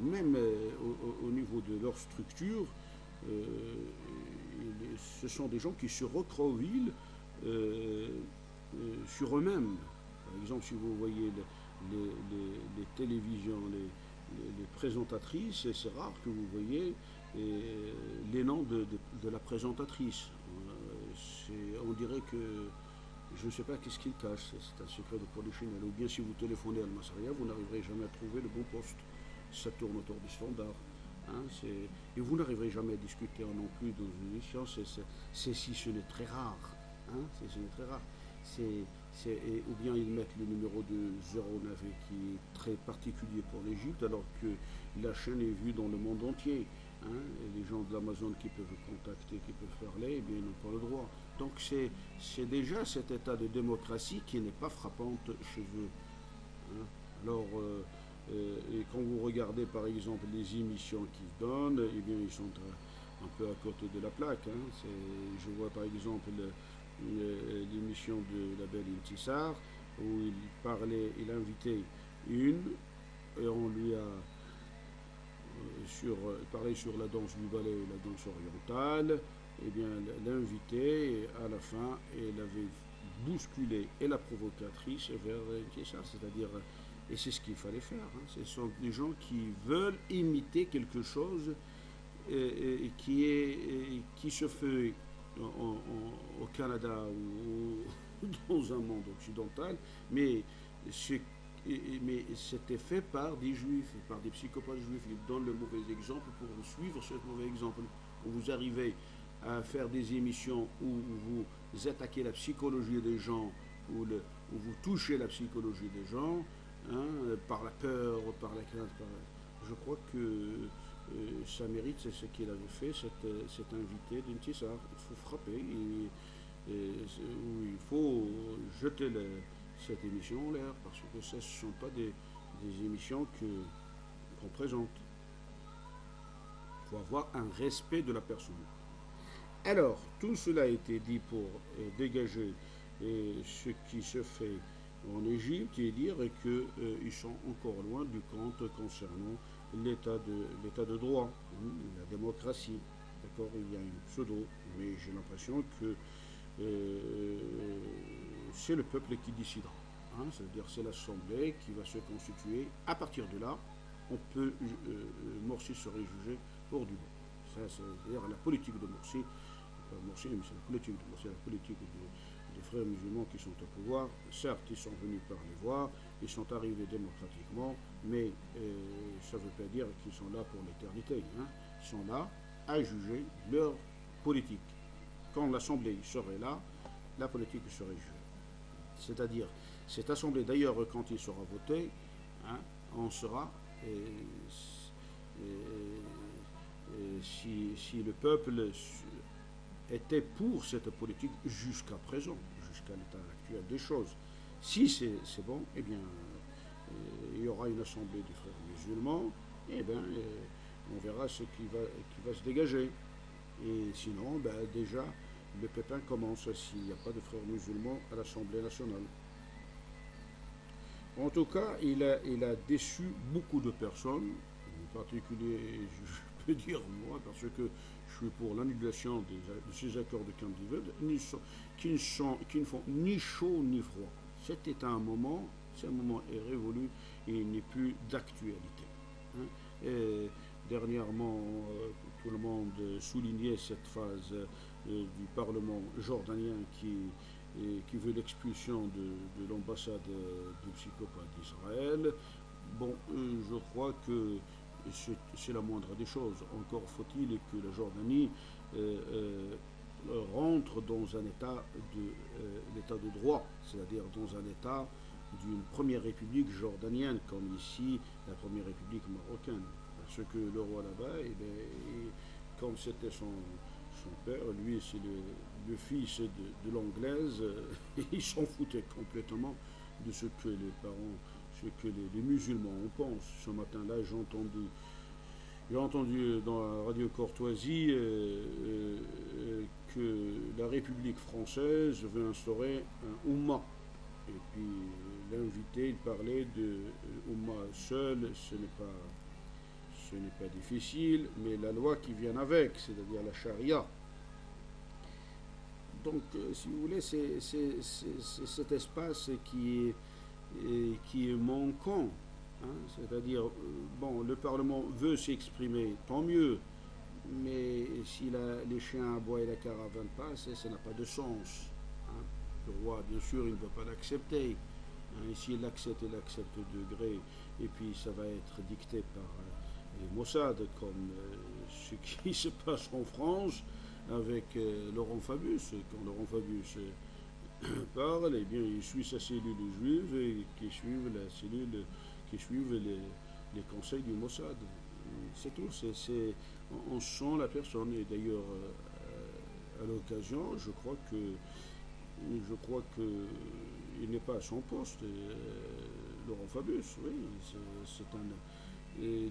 Même au, au, niveau de leur structure, ce sont des gens qui se recroquevillent sur eux-mêmes. Par exemple, si vous voyez les, télévisions, les, présentatrices, c'est rare que vous voyez les noms de, la présentatrice. on dirait que je ne sais pas qu'est-ce qu'ils cachent, c'est un secret de polichinelle. Ou bien si vous téléphonez à Massaria, vous n'arriverez jamais à trouver le bon poste. Ça tourne autour du standard. Hein, et vous n'arriverez jamais à discuter non plus dans une émission, c'est si ce n'est très rare. Hein, très rare ou bien ils mettent le numéro de 09 qui est très particulier pour l'Égypte, alors que la chaîne est vue dans le monde entier. Hein, les gens de l'Amazon qui peuvent contacter, qui peuvent faire les, eh bien, ils n'ont pas le droit. Donc c'est déjà cet état de démocratie qui n'est pas frappante chez eux. Hein. Alors, euh, euh, et quand vous regardez par exemple les émissions qu'ils donnent, eh bien, ils sont un, peu à côté de la plaque. Hein. Je vois par exemple le, l'émission de la belle Intissar, où il parlait, il a invité une, et on lui a sur, parlé sur la danse du ballet et la danse orientale, eh bien l'invité, à la fin, elle avait bousculé et la provocatrice vers Intissar, c'est-à-dire, et c'est ce qu'il fallait faire, hein. ce sont des gens qui veulent imiter quelque chose qui, est, qui se fait au Canada ou, *laughs* dans un monde occidental, mais mais c'était fait par des juifs, par des psychopathes juifs. Ils donnent le mauvais exemple pour vous suivre ce mauvais exemple. Vous arrivez à faire des émissions où vous attaquez la psychologie des gens, où, le, vous touchez la psychologie des gens, hein, par la peur, par la crainte. Je crois que euh, ça mérite, ce qu'il avait fait, cet, euh, invité d'Intissar. Il faut frapper, il faut jeter cette émission en l'air, parce que ce ne sont pas des, émissions qu'on présente. Il faut avoir un respect de la personne. Alors, tout cela a été dit pour euh, dégager ce qui se fait en Égypte et dire qu'ils sont encore loin du compte concernant l'état de, droit, la démocratie. D'accord Il y a une pseudo, mais j'ai l'impression que euh, c'est le peuple qui décidera. Hein, c'est-à-dire c'est l'Assemblée qui va se constituer. À partir de là, on peut, euh, euh, Morsi serait jugé pour du bon. C'est-à-dire la politique de Morsi, pas Morsi, mais c'est la politique de Morsi, la politique des frères musulmans qui sont au pouvoir. Certes, ils sont venus par les voies, ils sont arrivés démocratiquement, mais euh, ça ne veut pas dire qu'ils sont là pour l'éternité. Hein. Ils sont là à juger leur politique. Quand l'Assemblée serait là, la politique serait jugée. C'est-à-dire, cette Assemblée, d'ailleurs, quand il sera voté, hein, on sera, si, le peuple était pour cette politique jusqu'à présent, jusqu'à l'état actuel des choses, si c'est bon, eh bien, il y aura une assemblée des frères musulmans, eh bien, euh, on verra ce qui va, qui va se dégager. Et sinon, ben, déjà, le pépin commence s'il n'y a pas de frères musulmans à l'Assemblée nationale. En tout cas, il a, il a déçu beaucoup de personnes, en particulier, je peux dire moi, parce que je suis pour l'annulation de ces accords de Camp qui, ne sont, qui ne font ni chaud ni froid. C'était un moment ce moment est révolu et il n'est plus d'actualité. Hein. dernièrement, euh, tout le monde soulignait cette phase euh, du Parlement jordanien qui, qui veut l'expulsion de, l'ambassade du psychopathe d'Israël. Bon, euh, je crois que c'est la moindre des choses. Encore faut-il que la Jordanie rentre dans un état de, de droit, c'est-à-dire dans un état d'une première république jordanienne, comme ici la première république marocaine. Parce que le roi là-bas, eh comme c'était son, son, père, lui c'est le fils de, l'anglaise, *laughs* ils s'en foutaient complètement de ce que les parents, ce que les, musulmans en pensent. Ce matin-là, j'ai entendu, entendu dans la radio Courtoisie euh, euh, que la République française veut instaurer un Oumma. Et puis l'invité, il parlait de Oumma seul, ce n'est pas, ce n'est pas difficile, mais la loi qui vient avec, c'est-à-dire la charia. Donc, euh, si vous voulez, c'est cet espace qui est, qui manquant. Hein. C'est-à-dire, euh, bon, le Parlement veut s'exprimer, tant mieux, mais si les chiens aboient et la caravane passe, ça n'a pas de sens. Hein. Le roi, bien sûr, il ne va pas l'accepter. Hein. S'il l'accepte, il l'accepte de gré, et puis ça va être dicté par euh, Mossad, comme ce qui *laughs* se passe en France avec euh, Laurent Fabius. Quand Laurent Fabius euh, *clears throat* parle, eh bien, il suit sa cellule juive et qui suivent la cellule, qui suivent les, conseils du Mossad. C'est tout. C'est, on, sent la personne. Et d'ailleurs, euh, à l'occasion, je crois que je crois que n'est pas à son poste. Laurent Fabius, oui, c'est, un.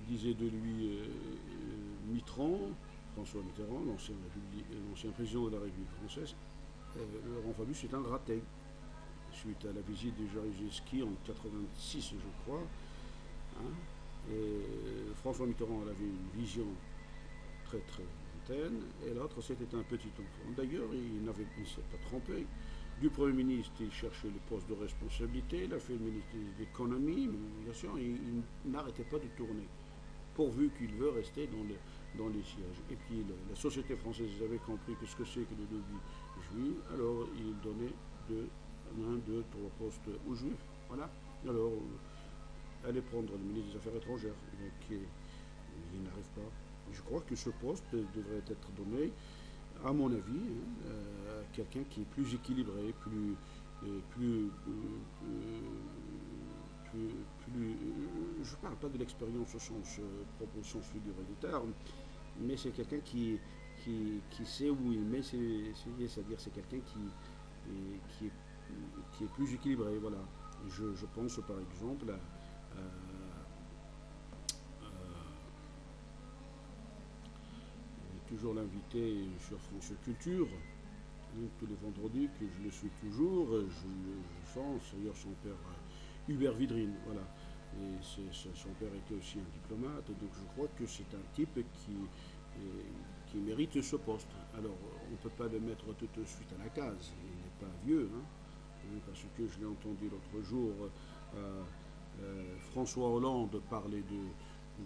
Disait de lui Mitran, François Mitterrand, l'ancien président de la République française, euh, Laurent Fabius est un gratin. Suite à la visite de Jaruzelski en 86, je crois, hein, François Mitterrand avait une vision très très lointaine, et l'autre c'était un petit enfant. D'ailleurs, il n'avait ne s'est pas trompé. Du Premier ministre, il cherchait le poste de responsabilité, il a fait le ministre de l'économie, mais il n'arrêtait pas de tourner, pourvu qu'il veut rester dans le, dans les sièges. Et puis la, société française avait compris que ce que c'est que le lobby juif, alors il donnait deux, un, deux, trois postes aux juifs. Voilà. Alors, euh, allez prendre le ministre des Affaires étrangères, qui il n'arrive pas. Je crois que ce poste devrait être donné, à mon avis, hein, euh, quelqu'un qui est plus équilibré, plus, euh, plus, plus, je ne parle pas de l'expérience au sens, propre au sens figuré du terme, mais c'est quelqu'un qui, qui, sait où il met ses, c'est-à-dire c'est quelqu'un qui, qui, est, qui est plus équilibré. Voilà. Je, pense par exemple à, toujours l'invité sur France Culture, tous les vendredis, que je le suis toujours. Je, je sens, d'ailleurs, son père Hubert Vidrine, voilà. Et son père était aussi un diplomate, donc je crois que c'est un type qui, qui mérite ce poste. Alors, on ne peut pas le mettre tout de suite à la case, il n'est pas vieux, hein, parce que je l'ai entendu l'autre jour, euh, euh, François Hollande parler de,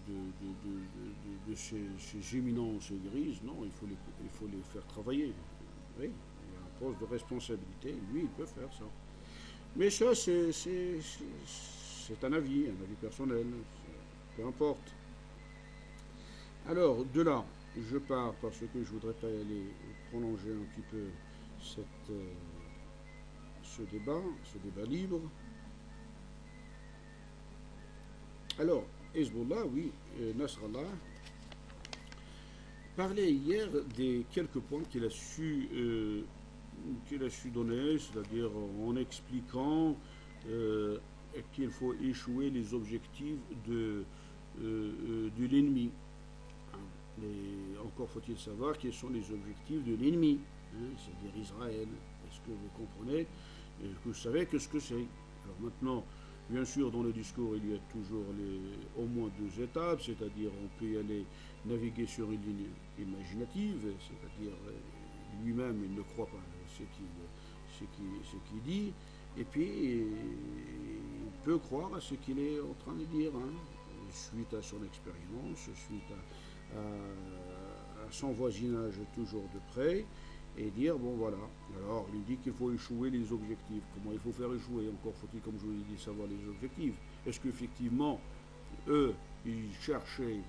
de, de, ces, éminences grises, non, il faut les, il faut les faire travailler. Oui, il y a un poste de responsabilité, lui, il peut faire ça. Mais ça, c'est un avis, un avis personnel, peu importe. Alors, de là, je pars parce que je voudrais pas aller prolonger un petit peu cette, euh, ce débat, ce débat libre. Alors, Hezbollah, oui, euh, Nasrallah, parlait hier des quelques points qu'il a su, euh, qu'il a su donner, c'est-à-dire en expliquant qu'il faut échouer les objectifs de, l'ennemi. Encore faut-il savoir quels sont les objectifs de l'ennemi, hein, c'est-à-dire Israël. Est-ce que vous comprenez? Est-ce que vous savez que ce que c'est? Alors maintenant, bien sûr, dans le discours, il y a toujours au moins deux étapes, c'est-à-dire on peut y aller naviguer sur une ligne imaginative, c'est-à-dire euh, lui-même, il ne croit pas ce qu'il dit, et puis il peut croire à ce qu'il est en train de dire, hein, suite à son expérience, suite à, son voisinage toujours de près et dire, bon voilà, alors il dit qu'il faut échouer les objectifs. Comment il faut faire échouer Encore? Faut-il, comme je vous l'ai dit, savoir les objectifs? Est-ce qu'effectivement, eux, ils cherchaient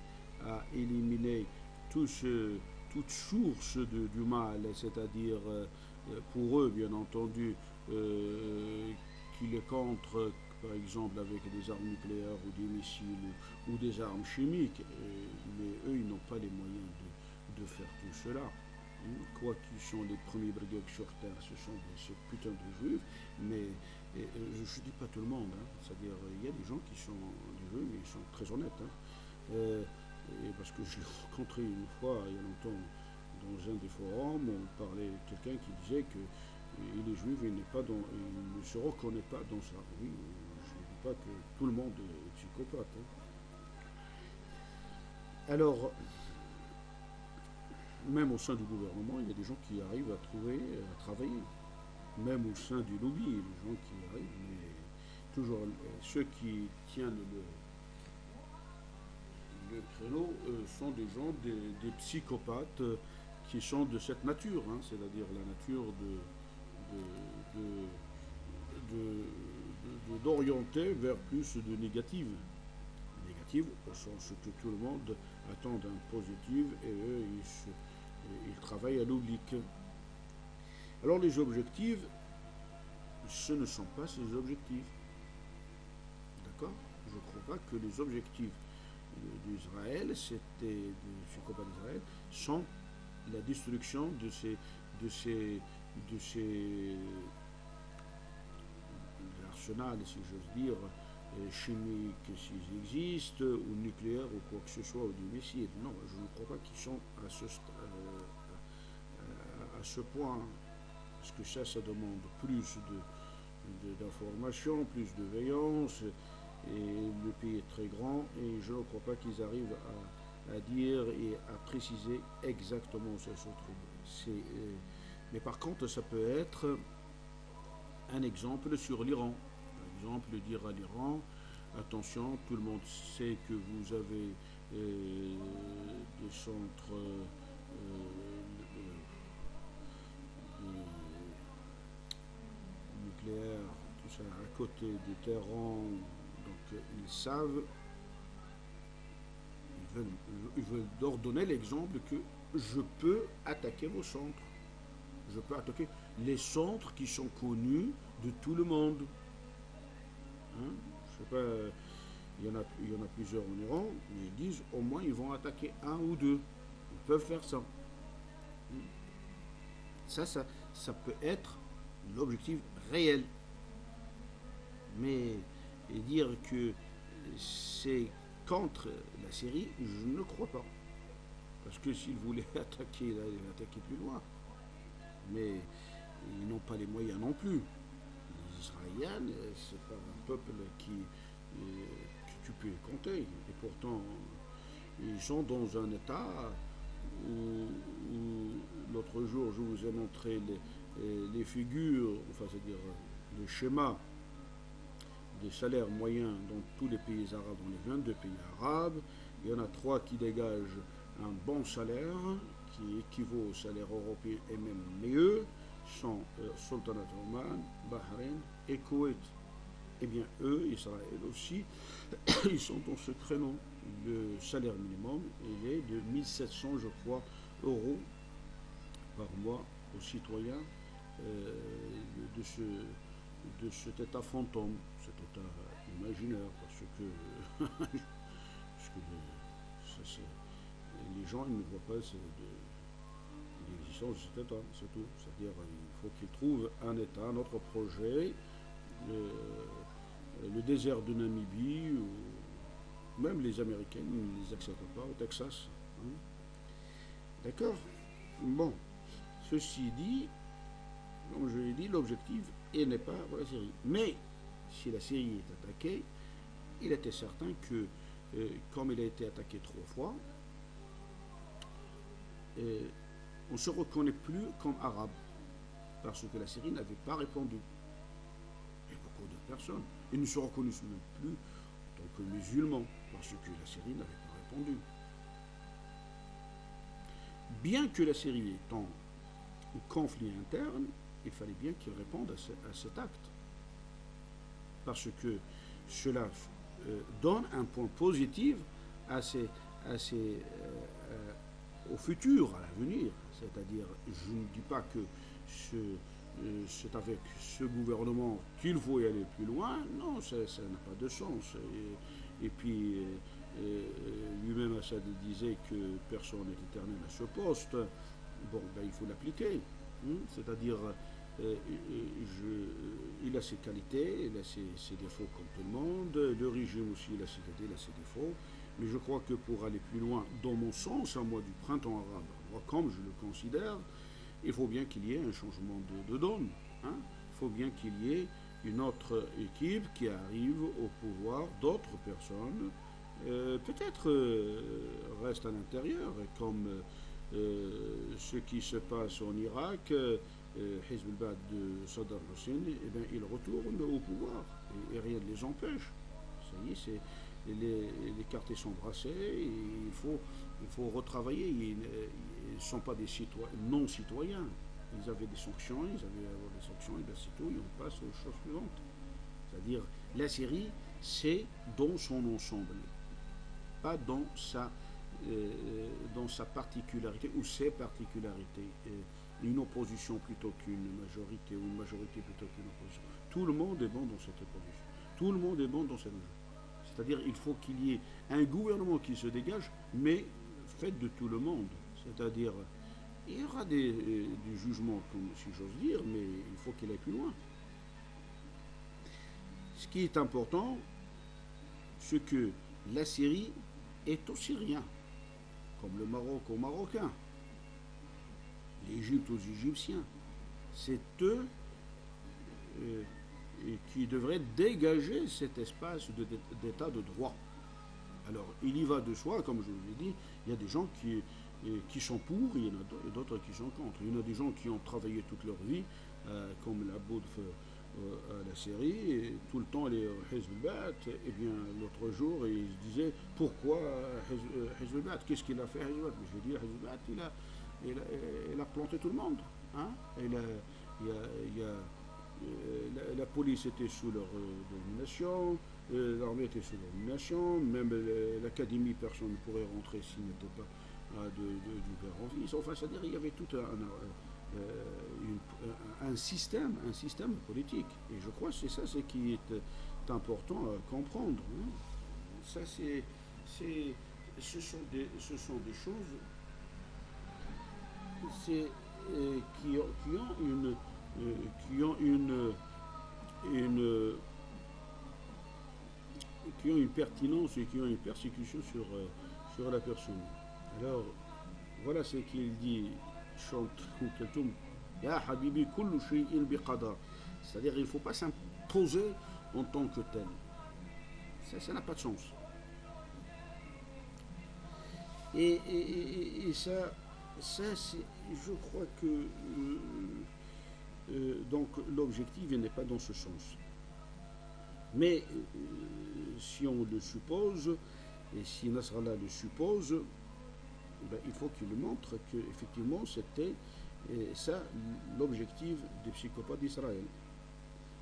à éliminer tout toute source du mal, c'est-à-dire euh, pour eux, bien entendu, euh, qu'il est contre par exemple avec des armes nucléaires ou des missiles ou, des armes chimiques. mais eux, ils n'ont pas les moyens de, faire tout cela. Quoi qu'ils sont les premiers brigades sur terre, ce sont des, ces putains de juifs, mais je ne dis pas tout le monde, hein. c'est-à-dire il y a des gens qui sont des juifs, mais ils sont très honnêtes. Hein. parce que je l'ai *laughs* rencontré une fois, il y a longtemps, dans un des forums, on parlait de quelqu'un qui disait que il est juif, il, pas dans, il ne se reconnaît pas dans ça. Oui, je ne dis pas que tout le monde est psychopathe. Hein. Alors, même au sein du gouvernement, il y a des gens qui arrivent à trouver, à travailler. Même au sein du lobby, les gens qui arrivent, mais toujours ceux qui tiennent le, créneau euh, sont des gens, des, psychopathes euh, qui sont de cette nature, hein, c'est-à-dire la nature d'orienter vers plus de négative. Négative au sens que tout le monde attend un positif et eux, ils se, il travaille à l'oblique. Alors les objectifs, ce ne sont pas ces objectifs. D'accord? Je ne crois pas que les objectifs d'Israël, c'était du d'Israël, sont la destruction de ces de si j'ose dire, euh, chimique s'ils existent, ou nucléaire, ou quoi que ce soit, ou du missiles. Non, je ne crois pas qu'ils sont à ce, à, ce point, parce que ça, ça demande plus d'informations, de, plus de veillance, et le pays est très grand, et je ne crois pas qu'ils arrivent à, dire et à préciser exactement où ça se trouve. Euh, mais par contre, ça peut être un exemple sur l'Iran exemple, dire à l'Iran, attention, tout le monde sait que vous avez euh, des centres euh, nucléaires, tout ça, à côté de Téhéran, donc ils savent, ils veulent, ils leur donner l'exemple que je peux attaquer vos centres. Je peux attaquer les centres qui sont connus de tout le monde. Hein? Je sais pas, il y, en a, il y en a plusieurs en Iran, mais ils disent au moins ils vont attaquer un ou deux. Ils peuvent faire ça. Hein? Ça, ça, ça peut être l'objectif réel. Mais dire que c'est contre la Syrie, je ne crois pas. Parce que s'ils voulaient *laughs* attaquer, là, ils attaquer plus loin. Mais ils n'ont pas les moyens non plus. Israéliens, c'est pas un peuple qui, euh, tu peux compter. Et pourtant, ils sont dans un état où, l'autre jour, je vous ai montré les, figures, enfin, c'est-à-dire le schéma des salaires moyens dans tous les pays arabes, dans les 22 pays arabes. Il y en a trois qui dégagent un bon salaire, qui équivaut au salaire européen et même mieux sont Sultanat Oman, Bahreïn et Koweït. Eh bien, eux, Israël aussi, *coughs* ils sont dans ce créneau. Le salaire minimum, il est de 1700, je crois, euros par mois aux citoyens de, ce, de cet État fantôme, cet État imaginaire, parce que, *laughs* les gens ne voient pas l'existence de cet État, c'est tout. C'est-à-dire il faut qu'ils trouvent un État, un autre projet, le, désert de Namibie, même les Américains ne les acceptent pas au Texas. Hein. D'accord? Bon, ceci dit, comme je l'ai dit, l'objectif n'est pas pour la Syrie. Mais si la Syrie est attaquée, il était certain que, euh, comme il a été attaqué trois fois, euh, on ne se reconnaît plus comme arabe, parce que la Syrie n'avait pas répondu. Et beaucoup de personnes. Ils ne se reconnaissent même plus en tant que musulmans, parce que la Syrie n'avait pas répondu. Bien que la Syrie est en conflit interne, il fallait bien qu'ils répondent à, cet acte. Parce que cela euh, donne un point positif euh, euh, au futur, à l'avenir. C'est-à-dire, je ne dis pas que c'est avec ce gouvernement qu'il faut y aller plus loin. Non, ça n'a pas de sens. Et, puis, lui-même, Assad disait que personne n'est éternel à ce poste. bon, ben, il faut l'appliquer. hein. C'est-à-dire, euh, je- il a ses qualités, il a ses, défauts comme tout le monde. Le régime aussi, il a ses qualités, il a ses défauts. Mais je crois que pour aller plus loin, dans mon sens, à moi, du printemps arabe, comme je le considère, il faut bien qu'il y ait un changement de, donne. hein. Il faut bien qu'il y ait une autre équipe qui arrive au pouvoir, d'autres personnes, euh, peut-être euh, restent à l'intérieur, comme euh, euh, ce qui se passe en Irak, euh, euh, al-Ba'ath de Saddam Hussein, eh bien, ils retournent au pouvoir et, rien ne les empêche. Ça y est, les, cartes sont brassées et il faut, il faut retravailler. Ils ne sont pas des citoyens, non-citoyens. Ils avaient des sanctions, ils avaient avoir des sanctions, et bien c'est tout, et on passe aux choses suivantes. C'est-à-dire, la Syrie, c'est dans son ensemble, pas dans sa, euh, particularité ou ses particularités. Euh, une opposition plutôt qu'une majorité, ou une majorité plutôt qu'une opposition. Tout le monde est bon dans cette opposition. Tout le monde est bon dans cette majorité. C'est-à-dire il faut qu'il y ait un gouvernement qui se dégage, mais fait de tout le monde. C'est-à-dire, il y aura des, euh, du jugement, comme si j'ose dire, mais il faut qu'il aille plus loin. Ce qui est important, c'est que la Syrie est aux Syriens, comme le Maroc aux Marocains, l'Égypte aux Égyptiens. C'est eux euh, qui devraient dégager cet espace d'état de droit. Alors, il y va de soi, comme je vous l'ai dit, il y a des gens qui, euh, sont pour, il y en a d'au- d'autres qui sont contre. Il y en a des gens qui ont travaillé toute leur vie, euh, comme la Boudf à la série, tout le temps les Hizb al-Ba'ath, et bien l'autre jour, ils se disaient pourquoi al-Ba'ath Qu'est-ce qu'il a fait Mais Je veux dire, Hizb al-Ba'ath, il a, il, a, il a planté tout le monde. Hein il a, euh, la, police était sous leur euh, domination, euh, l'armée était sous leur domination, même l'académie, personne ne pourrait rentrer s'il n'était pas de, de- du père en fils. Enfin, c'est-à-dire il y avait tout un, un- système, un système politique. Et je crois que c'est ça ce qui est important à comprendre. hein. Ça, c'est, ce, sont ce sont des choses c'est, euh, qui, ont, une, euh, qui ont une, une, qui ont une pertinence et qui ont une persécution sur, euh, sur la personne. Alors, voilà ce qu'il dit, Ya Habibi. C'est-à-dire, il ne faut pas s'imposer en tant que tel. Ça, n'a pas de sens. Et- et- et ça, ça je crois que euh, euh, donc l'objectif n'est pas dans ce sens. Mais euh, si on le suppose, et si Nasrallah le suppose, ben, il faut qu'il montre que effectivement c'était ça l'objectif des psychopathes d'Israël.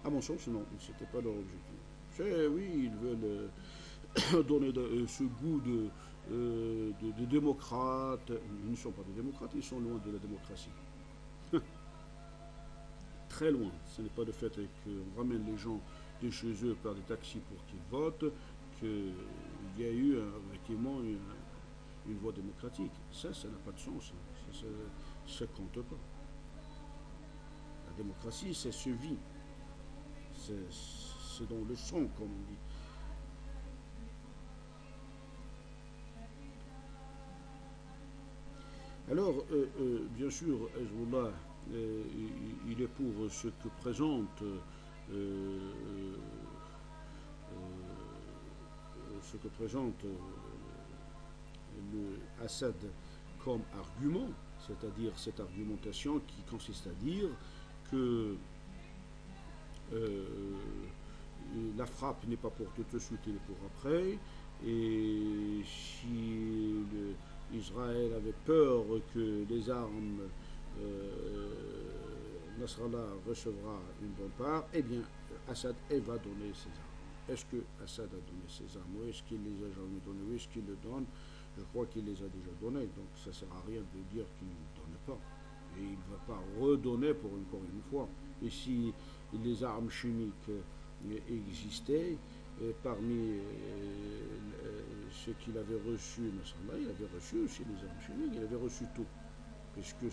À mon sens, non, c'était pas leur objectif. Oui, ils veulent *coughs* donner ce goût de, euh, de, démocrates. Ils ne sont pas des démocrates, ils sont loin de la démocratie. *laughs* Très loin. Ce n'est pas le fait qu'on ramène les gens de chez eux par des taxis pour qu'ils votent, qu'il y a eu euh, effectivement une, une voie démocratique. Ça, ça n'a pas de sens. Ça, ça compte pas. La démocratie, ça se vit. C'est c'est dans le sang, comme on dit. Alors, euh, euh, bien sûr, Hezbollah, euh, il- est pour ce que présente ce que présente le Assad comme argument, c'est-à-dire cette argumentation qui consiste à dire que la frappe n'est pas pour tout de suite, elle est pour après, et si le- Israël avait peur que les armes, euh, Nasrallah recevra une bonne part, eh bien, Assad, va donner ses armes. Est-ce que Assad a donné ses armes ou est-ce qu'il les a jamais données ou est-ce qu'il les donne? Je crois qu'il les a déjà données, donc ça ne sert à rien de dire qu'il ne donne pas. Et il ne va pas redonner pour encore une fois. Et si les armes chimiques euh, existaient, parmi euh, euh, ce qu'il avait reçu, il avait reçu aussi les chimiques, il avait reçu tout. puisque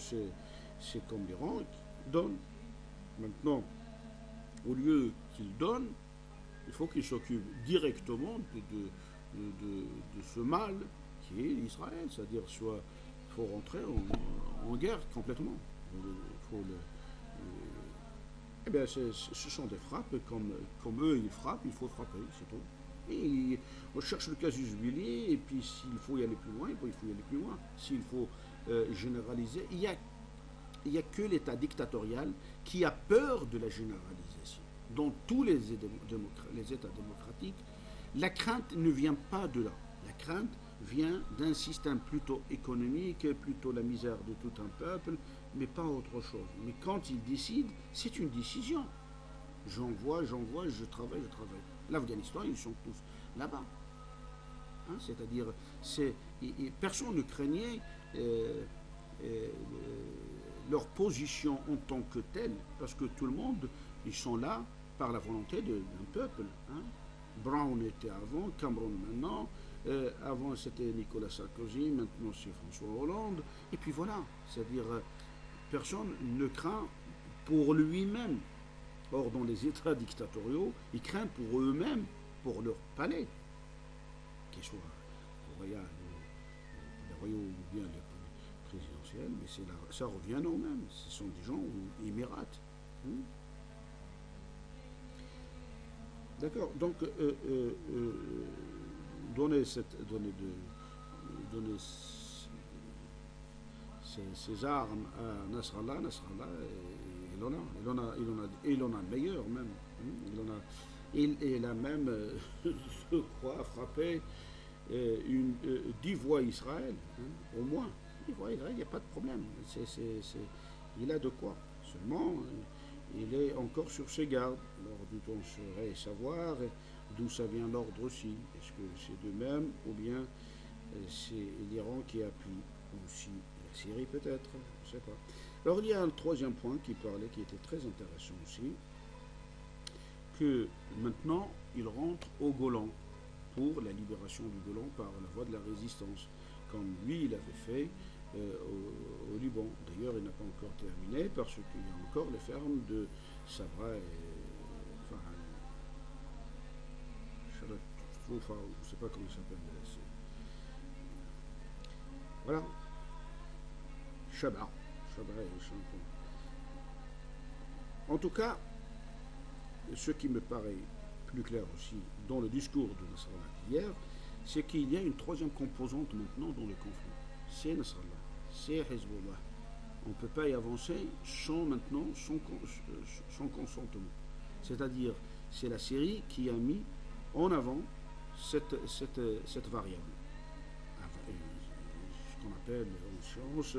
c'est comme l'Iran qui donne. Maintenant, au lieu qu'il donne, il faut qu'il s'occupe directement de, de, ce mal qui est Israël, c'est-à-dire soit il faut rentrer en, guerre complètement. faut le, eh bien, ce sont des frappes, comme, eux ils frappent, il faut frapper, c'est tout. On cherche le casus belli, et puis s'il faut y aller plus loin, il faut y aller plus loin. S'il faut euh, généraliser, il n'y a, il a que l'État dictatorial qui a peur de la généralisation. Dans tous les, les États démocratiques, la crainte ne vient pas de là. La crainte vient d'un système plutôt économique, plutôt la misère de tout un peuple, mais pas autre chose. Mais quand il décide, c'est une décision. J'envoie, j'envoie, je travaille, je travaille. L'Afghanistan, ils sont tous là-bas. Hein, c'est-à-dire, c'est, personne ne craignait euh, euh, leur position en tant que telle, parce que tout le monde, ils sont là par la volonté d'un peuple. Hein. Brown était avant, Cameron maintenant, euh, avant c'était Nicolas Sarkozy, maintenant c'est François Hollande, et puis voilà, c'est-à-dire personne ne craint pour lui-même. Or, dans les États dictatoriaux, ils craignent pour eux-mêmes, pour leur palais, qu'ils soient royal, royaux ou bien les présidentiels, mais ça revient aux mêmes. Ce sont des gens émirates. Hein. D'accord. Donc, euh, euh, euh, donner cette, de, donner ses, armes à Nasrallah, Nasrallah, il en a, il en a, il en a, il en a meilleur même. Hein. Il, en a, il, même, euh, *laughs* je crois, frappé euh, une, euh, dix voix Israël, hein, au moins. Dix voix Israël, il n'y a pas de problème. il a de quoi. Seulement, il est encore sur ses gardes. Alors, d'où on serait savoir d'où ça vient l'ordre aussi? Est-ce que c'est de même ou bien c'est l'Iran qui appuie aussi Syrie peut-être, je ne sais pas. Alors il y a un troisième point qui parlait, qui était très intéressant aussi, que maintenant il rentre au Golan pour la libération du Golan par la voie de la résistance, comme lui il avait fait euh, au, Liban. D'ailleurs il n'a pas encore terminé parce qu'il y a encore les fermes de Sabra et enfin, je ne sais pas comment ça s'appelle. Voilà, en tout cas, ce qui me paraît plus clair aussi dans le discours de Nasrallah hier, c'est qu'il y a une troisième composante maintenant dans le conflit. C'est Nasrallah, c'est Hezbollah. On ne peut pas y avancer sans maintenant son, son consentement. C'est-à-dire, c'est la Syrie qui a mis en avant cette, cette, cette variable. Ce qu'on appelle en science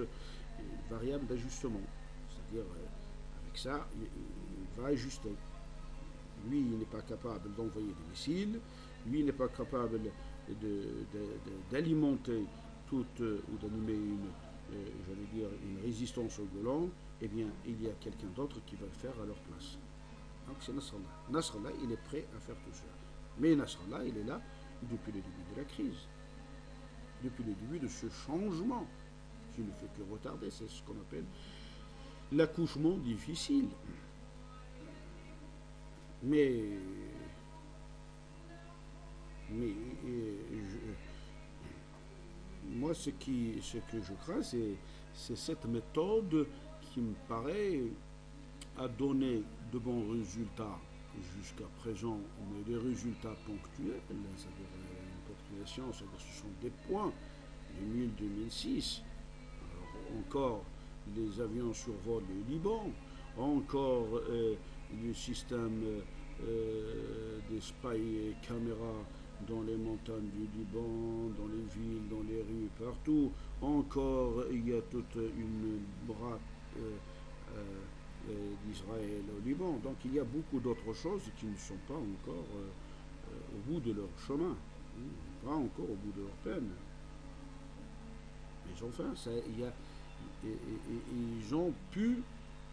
variable d'ajustement. C'est-à-dire, euh, avec ça, il, va ajuster. Lui, il n'est pas capable d'envoyer des missiles, lui, il n'est pas capable d'alimenter toute, euh, ou d'animer une, euh, j'allais dire, une résistance au Golan, eh bien, il y a quelqu'un d'autre qui va le faire à leur place. Donc c'est Nasrallah. Nasrallah, il est prêt à faire tout ça. Mais Nasrallah, il est là depuis le début de la crise, depuis le début de ce changement qui ne fait que retarder. C'est ce qu'on appelle l'accouchement difficile. Mais, mais moi, ce, qui, ce que je crains, c'est, cette méthode qui me paraît a donné de bons résultats jusqu'à présent, mais des résultats ponctuels, c'est-à-dire une population, c'est-à-dire ce sont des points, 2000-2006, encore les avions survolent le Liban, encore euh, le système euh, des spy caméras dans les montagnes du Liban, dans les villes, dans les rues, partout. Encore, il y a toute une bras euh, d'Israël au Liban. Donc il y a beaucoup d'autres choses qui ne sont pas encore au bout de leur chemin, pas encore au bout de leur peine. Mais enfin, il y a et, ils ont pu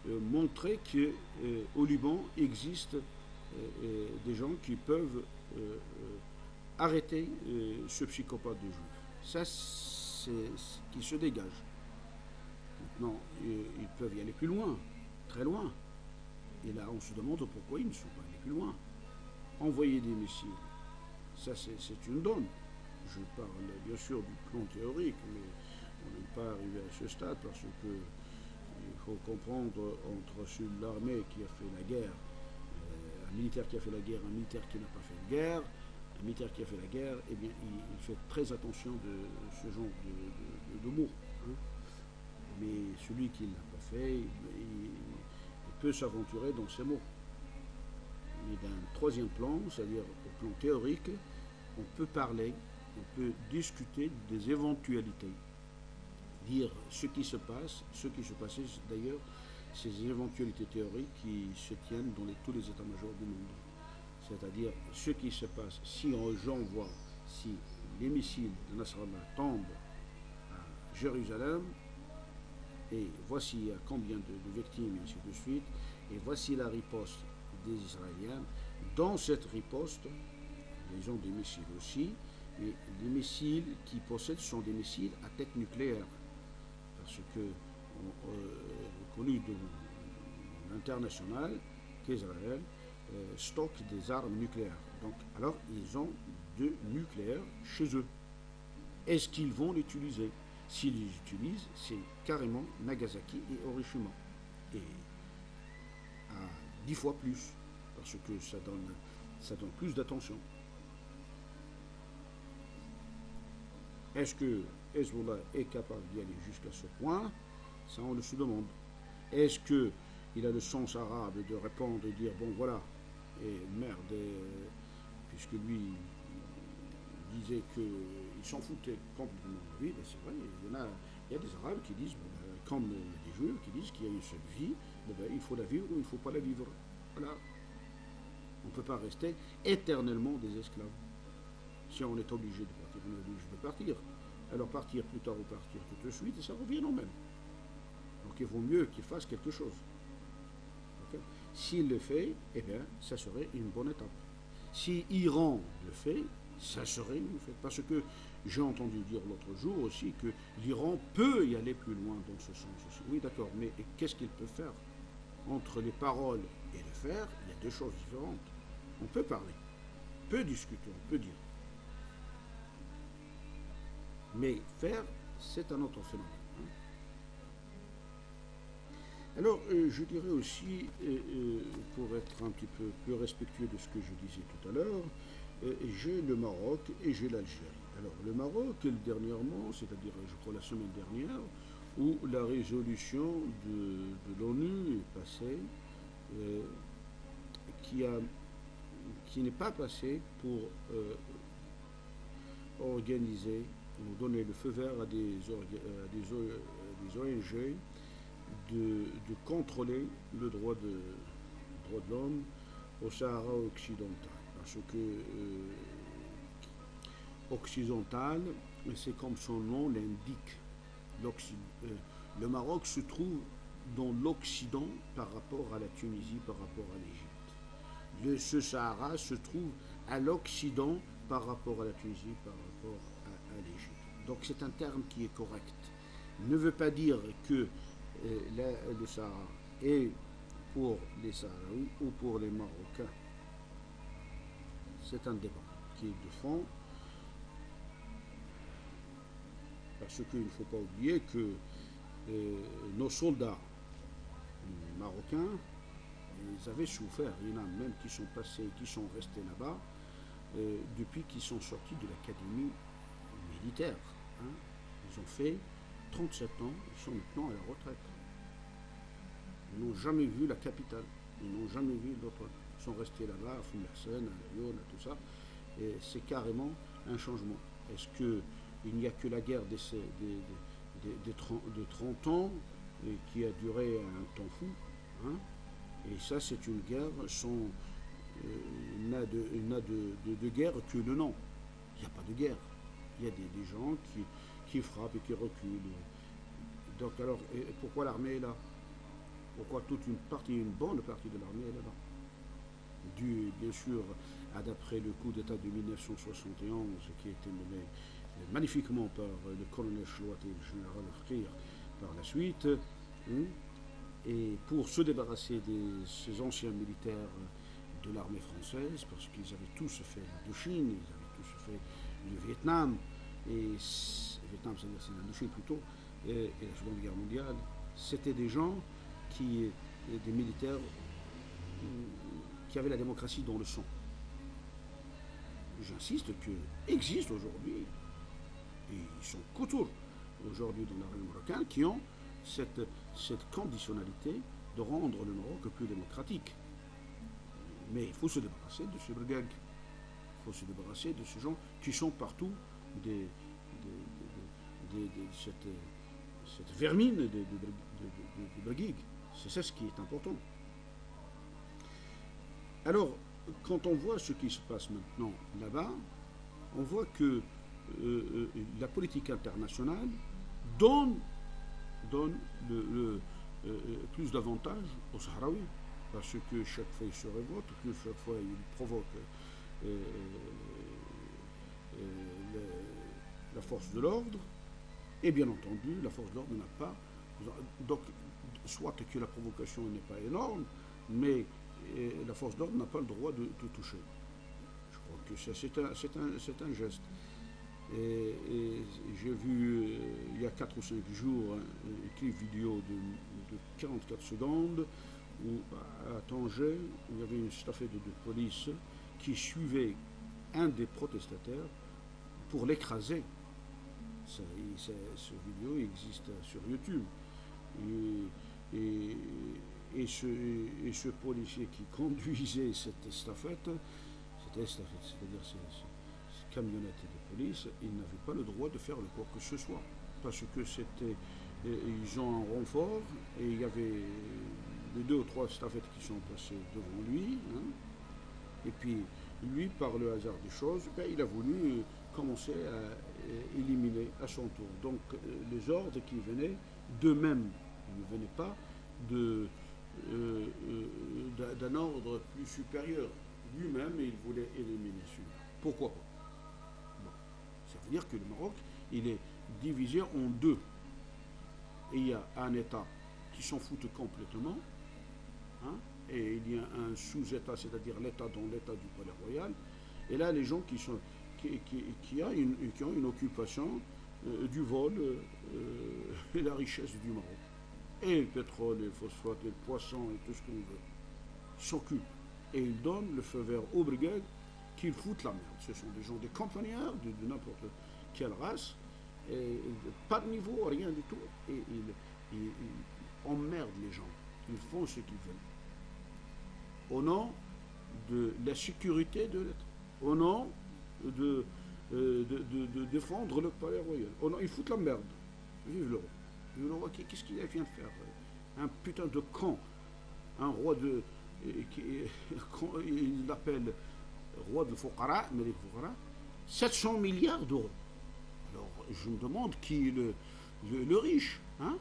euh, montrer qu'au euh, Liban existe euh, des gens qui peuvent arrêter ce psychopathe de juif. Ça, c'est ce qui se dégage. Maintenant, ils peuvent y aller plus loin, très loin. Et là, on se demande pourquoi ils ne sont pas allés plus loin. Envoyer des missiles, ça c'est une donne. Je parle bien sûr du plan théorique, mais n'est pas arrivé à ce stade parce que il faut comprendre entre l'armée qui a fait la guerre, euh, un militaire qui a fait la guerre, un militaire qui n'a pas fait la guerre, un militaire qui a fait la guerre, eh bien, il, fait très attention de ce genre de, mots. Hein. Mais celui qui ne l'a pas fait, il peut s'aventurer dans ces mots. Mais d'un troisième plan, c'est-à-dire au plan théorique, on peut parler, on peut discuter des éventualités, dire ce qui se passe, ce qui se passait d'ailleurs, ces éventualités théoriques qui se tiennent dans tous les états-majors du monde. C'est-à-dire ce qui se passe si on j'envoie, si les missiles de Nasrallah tombent à Jérusalem, et voici combien de, victimes, et ainsi de suite, et voici la riposte des Israéliens. Dans cette riposte, ils ont des missiles aussi, mais les missiles qu'ils possèdent sont des missiles à tête nucléaire. Parce que on, euh, connu de l'international qu'Israël euh, stocke des armes nucléaires. Donc, alors, ils ont de nucléaire chez eux. Est-ce qu'ils vont l'utiliser? S'ils l'utilisent, c'est carrément Nagasaki et Hiroshima. Et à dix fois plus, parce que ça donne, ça donne plus d'attention. Est-ce que Hezbollah est capable d'y aller jusqu'à ce point Ça, on le se demande. Est-ce qu'il a le sens arabe de répondre et dire bon voilà, et merde, puisque lui disait qu'il s'en foutait complètement Oui, ben, c'est vrai, il y, a, il des Arabes qui disent, ben, comme il a des Juifs qui disent qu'il y a une seule vie, ben, il faut la vivre ou il ne faut pas la vivre. Voilà. On ne peut pas rester éternellement des esclaves. Si on est obligé de partir, on est de partir. Alors partir plus tard ou partir tout de suite, ça revient au même. Donc il vaut mieux qu'il fasse quelque chose. S'il le fait, eh bien, ça serait une bonne étape. Si Iran le fait, ça serait une fête. Parce que j'ai entendu dire l'autre jour aussi que l'Iran peut y aller plus loin dans ce sens. Oui, d'accord, mais qu'est-ce qu'il peut faire? Entre les paroles et le faire, il y a deux choses différentes. On peut parler, on peut discuter, on peut dire. Mais faire, c'est un autre phénomène. Hein. Alors, euh, je dirais aussi, euh, euh, pour être un petit peu plus respectueux de ce que je disais tout à l'heure, j'ai le Maroc et j'ai l'Algérie. Alors, le Maroc, dernièrement, c'est-à-dire, je crois, la semaine dernière, où la résolution de, l'ONU est passée, qui, qui n'est pas passée pour organiser donner le feu vert à des, ONG de, contrôler le droit de, droit l'homme au Sahara occidental. Parce que euh, occidental, c'est comme son nom l'indique. Euh, le Maroc se trouve dans l'Occident par rapport à la Tunisie, par rapport à l'Égypte. Ce Sahara se trouve à l'Occident par rapport à la Tunisie, par rapport à, l'Égypte. Donc c'est un terme qui est correct. Ne veut pas dire que euh, le Sahara est pour les Sahraouis ou pour les Marocains. C'est un débat qui est de fond. Parce qu'il ne faut pas oublier que euh, nos soldats marocains, ils avaient souffert. Il y en a même qui sont passés, qui sont restés là-bas euh, depuis qu'ils sont sortis de l'académie Hein. Ils ont fait 37 ans, ils sont maintenant à la retraite. Ils n'ont jamais vu la capitale, ils n'ont jamais vu l'autre. Ils sont restés là-bas, à Fumersen, à Lyon, à tout ça. Et c'est carrément un changement. Est-ce qu'il n'y a que la guerre des, des, 30, ans et qui a duré un temps fou hein? Et ça, c'est une guerre sans. Euh, n'a de, de, guerre que le nom. Il n'y a pas de guerre. Il y a des, gens qui, qui, frappent et qui reculent. Donc alors, pourquoi l'armée est là? Pourquoi toute une partie, une bonne partie de l'armée est là-bas? Dû, bien sûr, à d'après le coup d'État de 1971, qui a été mené magnifiquement par le colonel Chouat et le général Khir, par la suite. Hein, et pour se débarrasser de ces anciens militaires de l'armée française, parce qu'ils avaient tous fait l'Indochine, ils avaient tous fait le Vietnam, et Vietnam, c'est l'Indochine plutôt, et, la Seconde Guerre mondiale, c'était des gens qui, des militaires qui avaient la démocratie dans le sang. J'insiste que existe aujourd'hui, et ils sont qu'autour aujourd'hui dans l'armée marocaine, qui ont cette, cette conditionnalité de rendre le Maroc plus démocratique. Mais il faut se débarrasser de ce brigade. Il faut se débarrasser de ces gens qui sont partout des, cette, cette, vermine de, de, C'est ça ce qui est important. Alors, quand on voit ce qui se passe maintenant là-bas, on voit que euh, euh, la politique internationale donne, donne le, euh, plus d'avantages aux Sahraouis, parce que chaque fois il se révolte, que chaque fois il provoque la force de l'ordre, et bien entendu, la force de l'ordre n'a pas. Donc, soit que la provocation n'est pas énorme, mais la force d'ordre n'a pas le droit de, toucher. Je crois que c'est un, geste. Et, j'ai vu euh, il y a 4 ou 5 jours un, clip vidéo de, 44 secondes où à Tanger, il y avait une stafette de, police qui suivait un des protestataires pour l'écraser. Ce vidéo existe sur YouTube. et et ce, et ce, policier qui *laughs* conduisait cette estafette, cette estafette, c'est-à-dire cette, camionnette de police, il n'avait pas le droit de faire le quoi que ce soit. Parce que c'était. Ils ont un renfort et il y avait deux ou trois estafettes qui sont passées devant lui. Hein. et puis, lui, par le hasard des choses, ben, il a voulu commencer à éliminer à son tour. Donc, les ordres qui venaient d'eux-mêmes ne venaient pas euh, euh, d'un ordre plus supérieur. Lui-même, il voulait éliminer celui-là. Pourquoi pas? Ça veut dire que le Maroc, il est divisé en deux. Il y a un État qui s'en fout complètement, hein, et il y a un sous-État, c'est-à-dire l'État dans l'État du palais royal. Et là, les gens qui, sont, qui, a une, qui ont une occupation euh, du vol et *laughs* la richesse du Maroc et le pétrole, et le phosphate, et le poisson, et tout ce qu'on veut, s'occupent. Et ils donnent le feu vert aux brigades qu'ils foutent la merde. Ce sont des gens, des campagnards de, n'importe quelle race, et, pas de niveau, rien du tout. Et ils, emmerdent les gens. Ils font ce qu'ils veulent. Au nom de la sécurité de l'État. Au nom de, euh, de, défendre le palais royal. Au nom, ils foutent la merde. Vive l'Europe qu'est-ce qu'il vient de faire Un putain de con, un roi de. Qui, *laughs* il l'appelle roi de Fouqara, mais les 700 milliards d'euros. Alors, je me demande qui est le, le, riche. Hein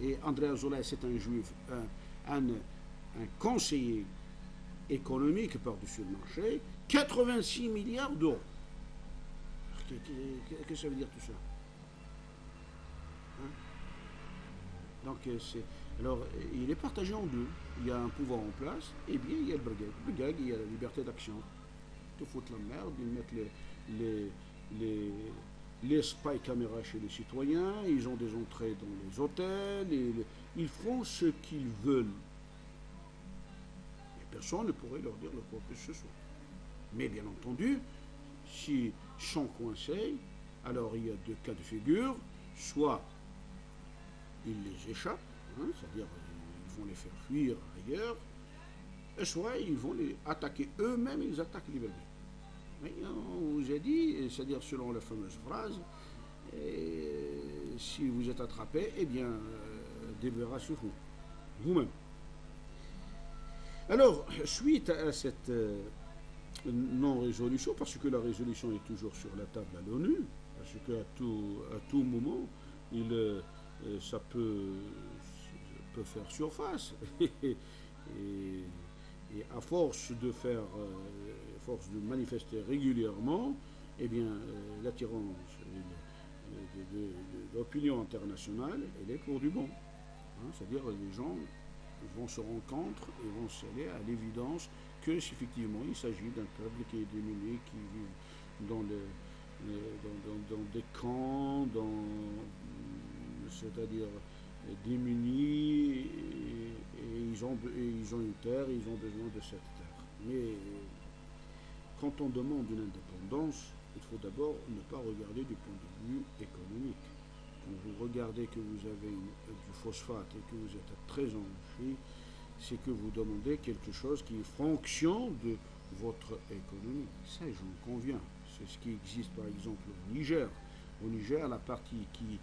Et André Zola, c'est un juif, un, conseiller économique par-dessus le marché, 86 milliards d'euros. Qu'est-ce que ça veut dire tout ça? Donc, euh, c'est, alors, il est partagé en deux. Il y a un pouvoir en place, et bien il y a le brigade. Le brigade, il y a la liberté d'action. Te foutent la merde, ils mettent les, les, les, les spy caméras chez les citoyens, ils ont des entrées dans les hôtels, ils font ce qu'ils veulent. Et personne ne pourrait leur dire le quoi que ce soit. Mais bien entendu, si sont coincés, alors il y a deux cas de figure, soit ils les échappent, hein, c'est-à-dire ils vont les faire fuir ailleurs, et soit ils vont les attaquer eux-mêmes, ils attaquent les bébés. Mais on vous a dit, c'est-à-dire selon la fameuse phrase, si vous êtes attrapé, eh bien, euh, sur vous, vous-même. Alors, suite à cette euh, non-résolution, parce que la résolution est toujours sur la table à l'ONU, parce qu'à tout, à tout moment, il, euh, ça peut, faire surface. *laughs* et, à force de faire, euh, force de manifester régulièrement, eh bien, euh, l'attirance de, l'opinion internationale, elle est pour du bon. Hein. C'est-à-dire les gens vont se rencontrer et vont s'aller à l'évidence que effectivement il s'agit d'un peuple qui est démuni, qui vit dans, des camps, c'est-à-dire démunis, et, ils ont, ils ont une terre, ils ont besoin de cette terre. Mais quand on demande une indépendance, il faut d'abord ne pas regarder du point de vue économique. Quand vous regardez que vous avez du phosphate et que vous êtes très enrichi, c'est que vous demandez quelque chose qui est fonction de votre économie. Ça, j'en conviens. C'est ce qui existe par exemple au Niger. Au Niger, la partie qui,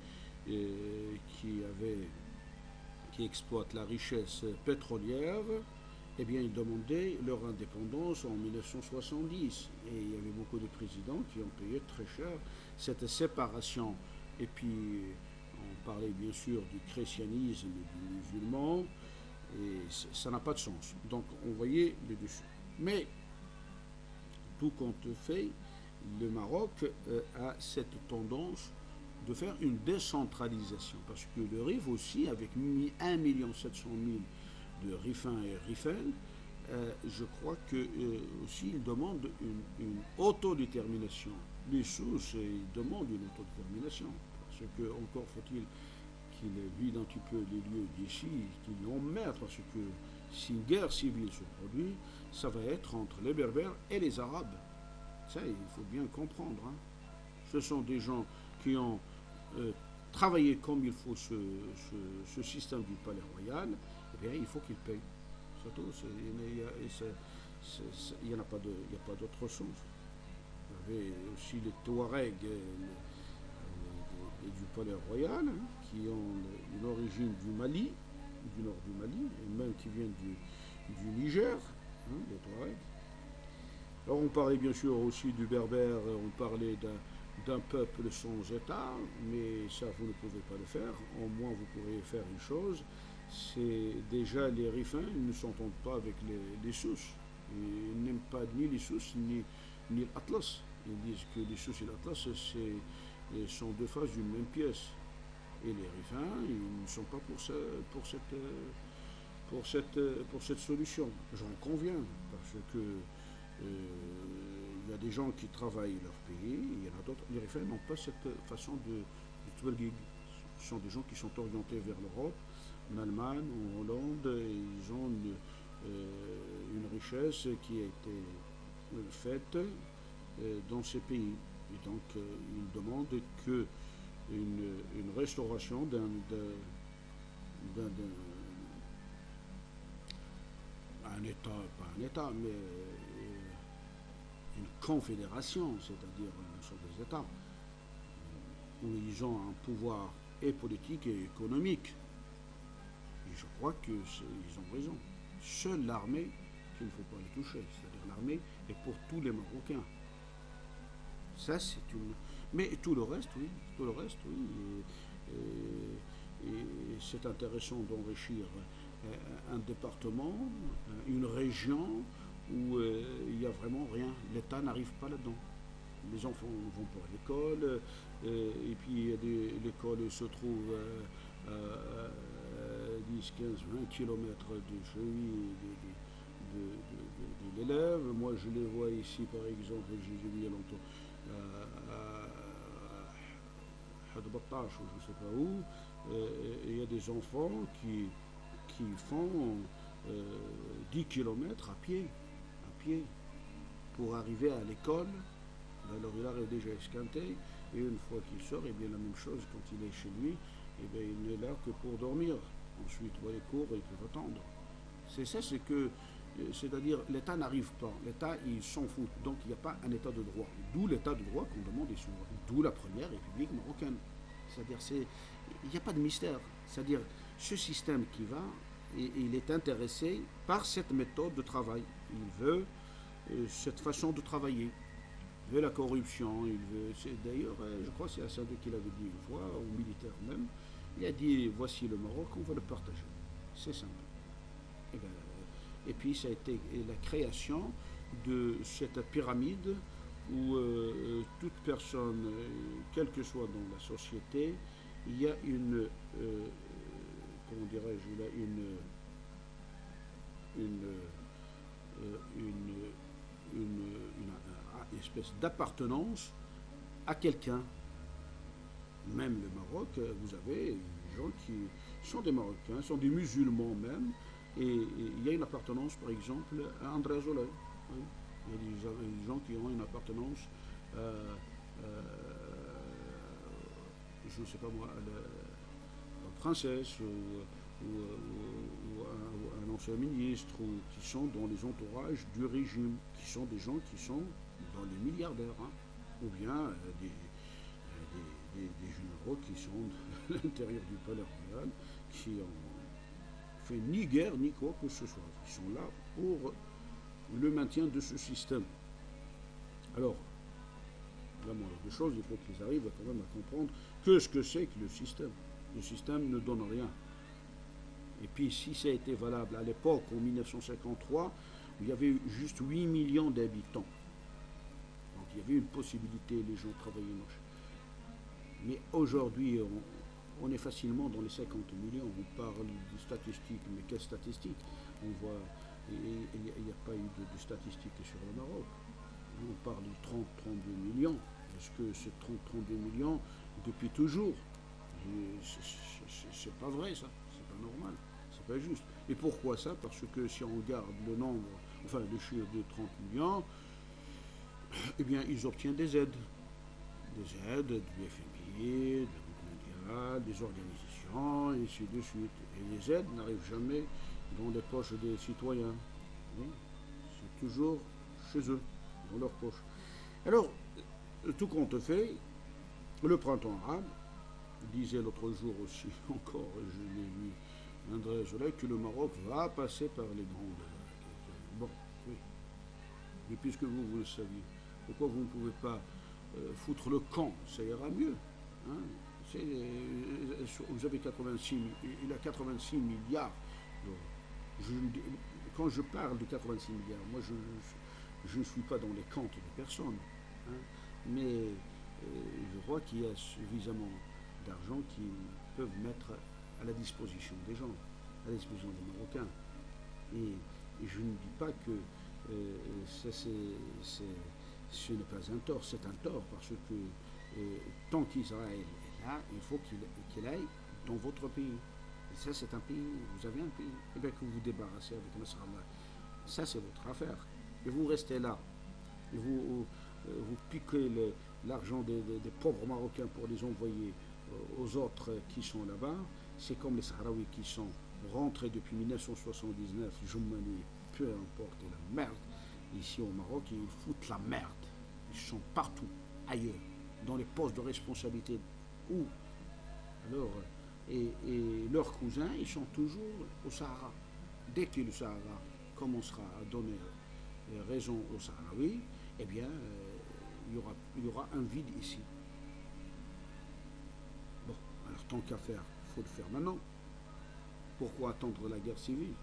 euh, qui, exploite la richesse pétrolière, eh bien, ils demandaient leur indépendance en 1970. Et il y avait beaucoup de présidents qui ont payé très cher cette séparation. Et puis, on parlait bien sûr du christianisme et du musulman, et ça n'a pas de sens. Donc, on voyait les dessus. Mais, tout compte fait, le Maroc euh, a cette tendance de faire une décentralisation, parce que le RIF aussi, avec 1 700 000 de Riffin et Riffel, euh, je crois que euh, aussi il demande une, autodétermination. Les sous, ils demandent une autodétermination. Parce que encore faut-il qu'il vide un petit peu les lieux d'ici, qu'il l'emmerde, parce que si une guerre civile se produit, ça va être entre les Berbères et les Arabes. Ça, il faut bien comprendre. Hein. Ce sont des gens qui ont euh, travaillé comme il faut ce, système du palais royal, il faut qu'il paye. Surtout, il n'y a, pas d'autre chose. Vous avez aussi les Touaregs et, du palais royal, hein, qui ont une origine du Mali, du nord du Mali, et même qui viennent du, Niger, hein, les Touaregs. Alors on parlait bien sûr aussi du berbère, on parlait d'un peuple sans État, mais ça vous ne pouvez pas le faire. Au moins vous pourriez faire une chose, c'est déjà les rifins, ils ne s'entendent pas avec les, les sous. Ils n'aiment pas ni les sous ni, ni l'Atlas. Ils disent que les sous et l'Atlas sont deux faces d'une même pièce. Et les rifins, ils ne sont pas pour, pour, cette, pour, cette, pour cette solution. J'en conviens, parce que euh, il y a des gens qui travaillent leur pays, il y en a d'autres. Les rifins n'ont pas cette façon de, de Ce sont des gens qui sont orientés vers l'Europe en Allemagne, en Hollande, ils ont une, euh, richesse qui a été euh, faite dans ces pays. Et donc, ils demandent que une, restauration d'un, un État, pas un État, mais une confédération, c'est-à-dire une sorte d'État, où ils ont un pouvoir et politique et économique je crois qu'ils ont raison. Seule l'armée qu'il ne faut pas les toucher. C'est-à-dire l'armée est pour tous les Marocains. Ça, c'est une. Mais tout le reste, oui. Tout le reste, oui. C'est intéressant d'enrichir euh, un département, euh, une région où euh, il n'y a vraiment rien. L'État n'arrive pas là-dedans. Les enfants vont pour l'école, et puis l'école se trouve 10, 15, 20 km de chez lui de, l'élève. Moi, je les vois ici, par exemple, j'ai il y a longtemps, à, Hadbattash, ou je ne sais pas où, il y a des enfants qui, qui font 10 km à pied, à pied, pour arriver à l'école. Alors il arrive déjà esquinté, et une fois qu'il sort, et bien la même chose quand il est chez lui, et bien, il n'est là que pour dormir. Ensuite, les cours, ils peuvent attendre. C'est ça, c'est que, euh, c'est-à-dire, l'État n'arrive pas. L'État, il s'en fout. Donc, il n'y a pas un État de droit. D'où l'État de droit qu'on demande souvent. D'où la première République marocaine. C'est-à-dire, c'est, il n'y a pas de mystère. C'est-à-dire, ce système qui va, il est intéressé par cette méthode de travail. Il veut euh, cette façon de travailler. Il veut la corruption. Il veut, d'ailleurs, euh, je crois que c'est Assad qui l'avait dit une fois, aux militaires même. Il a dit voici le Maroc, on va le partager. C'est simple. Et, ben, puis ça a été la création de cette pyramide où euh, toute personne, euh, quelle que soit dans la société, il y a une, euh, comment dirais-je, une, une, une, une espèce d'appartenance à quelqu'un. Même le Maroc, vous avez des gens qui sont des Marocains, sont des musulmans même, et, il y a une appartenance, par exemple, à André Zola. Hein. Il y a des, gens qui ont une appartenance, euh, euh, je ne sais pas moi, à la, princesse ou, un, ancien ministre, ou qui sont dans les entourages du régime, qui sont des gens qui sont dans les milliardaires, hein. ou bien euh, des, généraux qui sont *laughs* à l'intérieur du palais royal, qui ont ni guerre ni quoi que ce soit. Ils sont là pour le maintien de ce système. Alors, la moindre des choses, il faut qu'ils arrivent quand même à comprendre que ce que c'est que le système. Le système ne donne rien. Et puis, si ça a été valable à l'époque, en 1953, il y avait juste 8 millions d'habitants. Donc, il y avait une possibilité, les gens travaillaient Mais aujourd'hui, on, est facilement dans les 50 millions. On parle de statistiques, mais quelles statistiques? On voit il n'y a, pas eu de, statistiques sur le Maroc. On parle de 30-32 millions. Est-ce que c'est 30-32 millions depuis toujours C'est pas vrai ça, c'est pas normal, c'est pas juste. Et pourquoi ça? Parce que si on regarde le nombre, enfin le chiffre de 30 millions, eh bien ils obtiennent des aides. Des aides du FMI, Des organisations, et ainsi de suite. Et les aides n'arrivent jamais dans les poches des citoyens. C'est toujours chez eux, dans leurs poches. Alors, tout compte fait, le printemps arabe, disait l'autre jour aussi *laughs* encore, je l'ai vu, André que le Maroc va passer par les grandes. Bon, oui. Mais puisque vous, vous le saviez, pourquoi vous ne pouvez pas euh, foutre le camp? Ça ira mieux. Hein? Vous avez 86, il a 86 milliards quand je parle de 86 milliards, moi je, ne suis pas dans les comptes des personnes, hein, mais euh, je crois qu'il y a suffisamment d'argent qui peuvent mettre à la disposition des gens, à la disposition des Marocains. Et, je ne dis pas que euh, ce n'est pas un tort, c'est un tort parce que euh, tant qu'Israël là, il faut qu'il aille dans votre pays ça c'est un pays, vous avez un pays, et eh bien que vous vous débarrassez avec Nasrallah. Ça c'est votre affaire. Et vous restez là. Et vous, euh, vous piquez l'argent des, pauvres Marocains pour les envoyer euh, aux autres qui sont là-bas. C'est comme les Sahraouis qui sont rentrés depuis 1979, Joumani, peu importe, la merde. Ici au Maroc, ils foutent la merde. Ils sont partout, ailleurs, dans les postes de responsabilité. Où Alors, et, leurs cousins, ils sont toujours au Sahara. Dès que le Sahara commencera à donner euh, raison aux Sahraouis, eh bien, euh, il, y aura, un vide ici. Bon, alors tant qu'à faire, il faut le faire maintenant. Pourquoi attendre la guerre civile?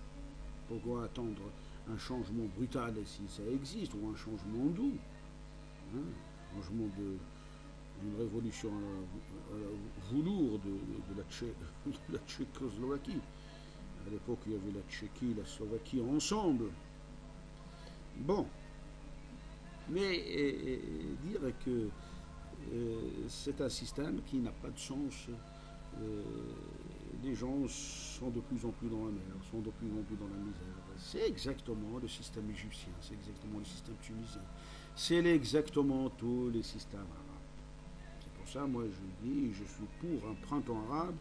Pourquoi attendre un changement brutal si ça existe, ou un changement doux hein? Un changement de, une révolution voulour *laughs* de, la, Tchécoslovaquie. À l'époque, il y avait la Tchéquie, la Slovaquie ensemble. Bon. Mais dire que euh, c'est un système qui n'a pas de sens. Euh, les gens sont de plus en plus dans la mer, sont de plus en plus dans la misère. C'est exactement le système égyptien, c'est exactement le système tunisien, c'est exactement tous les systèmes ça, moi, je dis, je suis pour un printemps arabe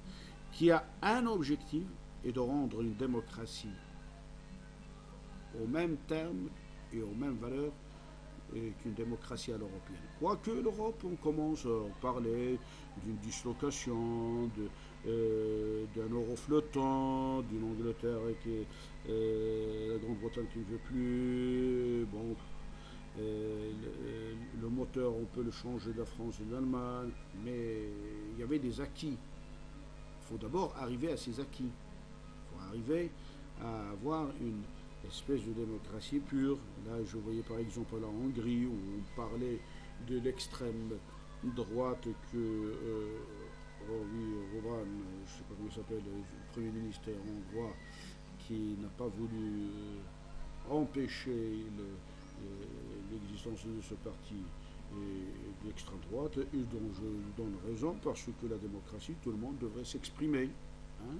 qui a un objectif et de rendre une démocratie au même terme et aux mêmes valeurs qu'une démocratie à l'européenne. Quoique l'Europe, on commence à parler d'une dislocation, euh, d'un euro flottant, d'une Angleterre qui euh, la Grande-Bretagne qui ne veut plus. Bon, euh, le, moteur, on peut le changer de la France et de l'Allemagne, mais il y avait des acquis. Il faut d'abord arriver à ces acquis. Il faut arriver à avoir une espèce de démocratie pure. Là, je voyais par exemple la Hongrie où on parler de l'extrême droite que euh, Rovan, je ne sais pas comment il s'appelle, le Premier ministre hongrois, qui n'a pas voulu empêcher l'existence de ce parti d'extrême droite et dont je donne raison parce que la démocratie, tout le monde devrait s'exprimer. Hein,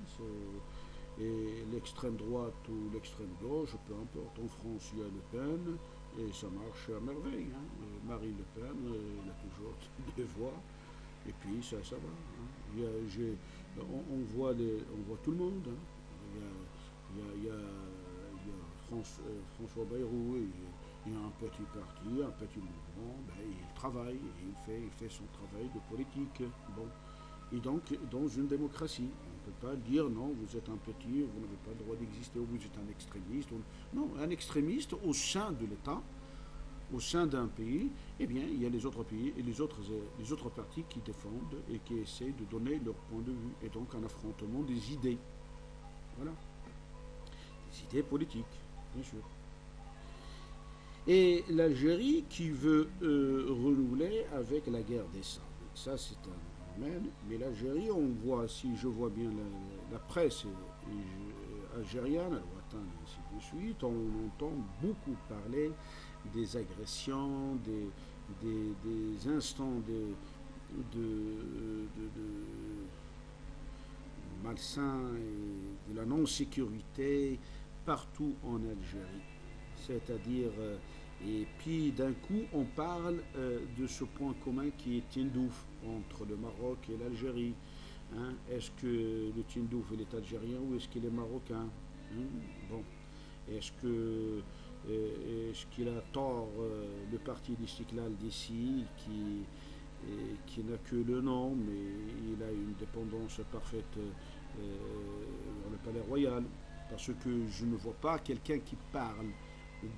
et l'extrême droite ou l'extrême gauche, peu importe, en France il y a Le Pen et ça marche à merveille. Hein. Marie Le Pen, elle a toujours *laughs* des voix et puis ça, ça va. Hein. Il on, voit tout le monde. Il y a, François Bayrou, il y a un petit parti, un petit mouvement, ben, il travaille, il fait, il fait son travail de politique. Bon. Et donc, dans une démocratie, on ne peut pas dire non, vous êtes un petit, vous n'avez pas le droit d'exister, ou vous êtes un extrémiste. Non, un extrémiste au sein de l'État, au sein d'un pays, eh bien, il y a les autres pays et les autres, les autres partis qui défendent et qui essaient de donner leur point de vue. Et donc un affrontement des idées. Voilà. Des idées politiques, bien sûr. Et l'Algérie qui veut euh, renouveler avec la guerre des sables. Ça, c'est un domaine. Mais l'Algérie, on voit, si je vois bien la, presse algérienne, à lointaine, et ainsi de suite, on entend beaucoup parler des agressions, des, des, instants de, de, malsains et de la non-sécurité partout en Algérie. C'est-à-dire, euh, et puis d'un coup, on parle euh, de ce point commun qui est Tindouf entre le Maroc et l'Algérie. Hein. Est-ce que le Tindouf est algérien ou est-ce qu'il est marocain hein? Bon. Est-ce que euh, est-ce qu'il a tort le parti d'Istiklal d'ici qui, qui n'a que le nom, mais il a une dépendance parfaite dans le palais royal? Parce que je ne vois pas quelqu'un qui parle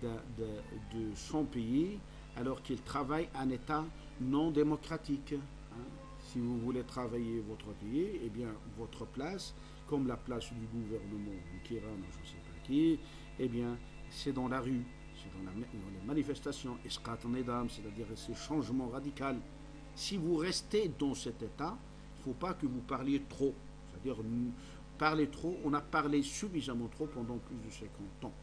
de, son pays alors qu'il travaille en État non démocratique. Hein. Si vous voulez travailler votre pays, eh bien, votre place, comme la place du gouvernement du Kiran, je ne sais pas qui, eh bien, c'est dans la rue, c'est dans, les manifestations, c'est-à-dire ce changement radical. Si vous restez dans cet état, il ne faut pas que vous parliez trop. C'est-à-dire, parler trop, on a parlé suffisamment trop pendant plus de 50 ans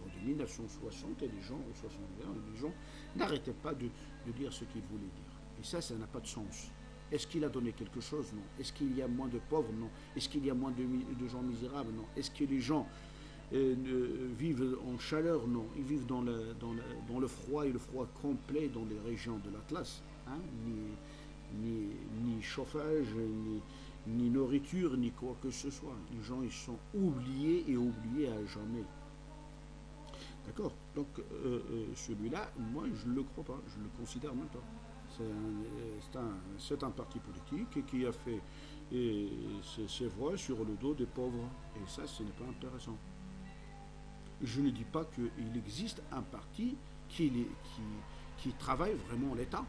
de 1960 et les gens, en 61, les gens n'arrêtaient pas de, dire ce qu'ils voulaient dire. Et ça, ça n'a pas de sens. Est-ce qu'il a donné quelque chose? Non. Est-ce qu'il y a moins de pauvres? Non. Est-ce qu'il y a moins de, gens misérables? Non. Est-ce que les gens euh, vivent en chaleur? Non. Ils vivent dans le, froid et le froid complet dans les régions de l'Atlas. Hein? Ni, chauffage, ni, ni nourriture, ni quoi que ce soit. Les gens, ils sont oubliés et oubliés à jamais. D'accord Donc euh, euh, celui-là, moi je ne le crois pas, je ne le considère même pas. C'est un, parti politique qui a fait ses, voix sur le dos des pauvres. Et ça, ce n'est pas intéressant. Je ne dis pas qu'il existe un parti qui, travaille vraiment l'État.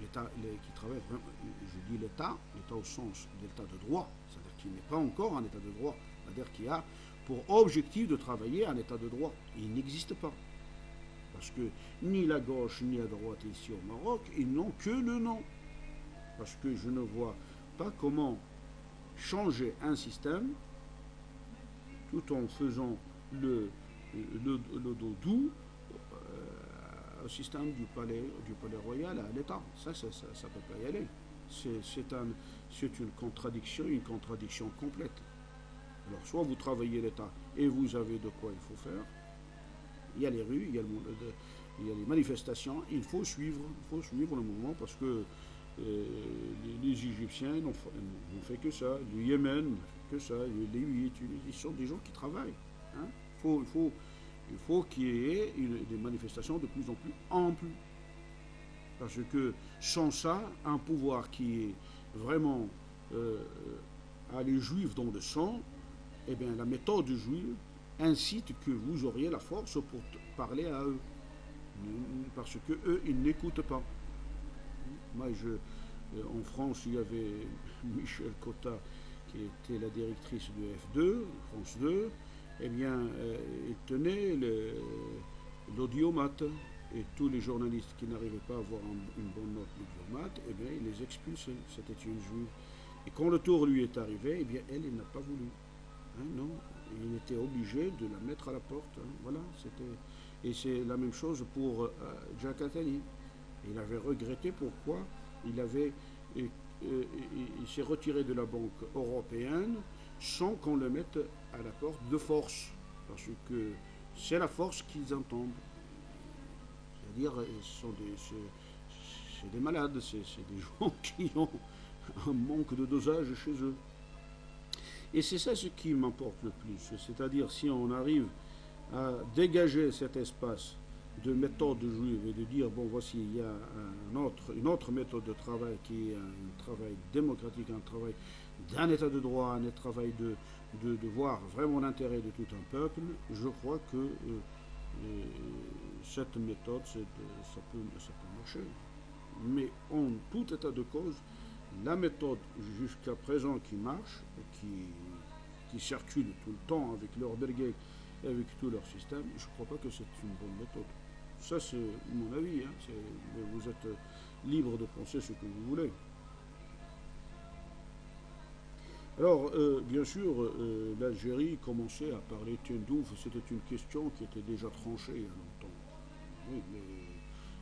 L'État qui travaille je dis l'État, l'État au sens de l'État de droit, c'est-à-dire qu'il n'est pas encore un État de droit, c'est-à-dire qu'il y a pour objectif de travailler en état de droit. Il n'existe pas. Parce que ni la gauche ni la droite ici au Maroc, ils n'ont que le nom. Parce que je ne vois pas comment changer un système tout en faisant le, le, dos doux euh, au système du palais, royal à l'État. Ça, ça ne peut pas y aller. C'est un, une contradiction, une contradiction complète. Alors, soit vous travaillez l'État et vous avez de quoi il faut faire. Il y a les rues, il y a, les manifestations. Il faut suivre, il faut suivre le mouvement parce que euh, les, Égyptiens n'ont fait que ça, le Yémen que ça, les huit, ils sont des gens qui travaillent. Hein. Il faut, il faut, il faut qu'il y ait des manifestations de plus en plus amples. Parce que sans ça, un pouvoir qui est vraiment euh, à les juifs dans le sang, eh bien, la méthode juive incite que vous auriez la force pour parler à eux. Parce que eux, ils n'écoutent pas. Moi, euh, en France, il y avait *laughs* Michel Cotta, qui était la directrice de F2, France 2. Eh bien, euh, il tenait l'audiomate. et tous les journalistes qui n'arrivaient pas à avoir une bonne note maths, eh bien, les expulsait. C'était une juive. Et quand le tour lui est arrivé, eh bien, elle, il n'a pas voulu. Hein, non, il était obligé de la mettre à la porte. Hein, voilà, c'était. Et c'est la même chose pour euh, Jack. Il avait regretté pourquoi il avait. s'est retiré de la Banque européenne sans qu'on le mette à la porte de force. Parce que c'est la force qu'ils entendent. C'est-à-dire, sont des, c'est, des malades, c'est, des *laughs* gens qui ont un manque de dosage chez eux. Et c'est ça ce qui m'importe le plus. C'est-à-dire, si on arrive à dégager cet espace de méthode juive et de dire, bon, voici, il y a une autre méthode de travail qui est un travail démocratique, un travail d'un état de droit, un travail de, de, voir vraiment l'intérêt de tout un peuple, je crois que euh, euh, cette méthode, ça peut, ça peut marcher. Mais en tout état de cause, la méthode jusqu'à présent qui marche, qui, circule tout le temps avec leur berguet et avec tout leur système, je ne crois pas que c'est une bonne méthode. Ça, c'est mon avis. Hein. Vous êtes libre de penser ce que vous voulez. Alors, euh, bien sûr, euh, l'Algérie commençait à parler Tiendouf. C'était une question qui était déjà tranchée il y a longtemps. Oui, mais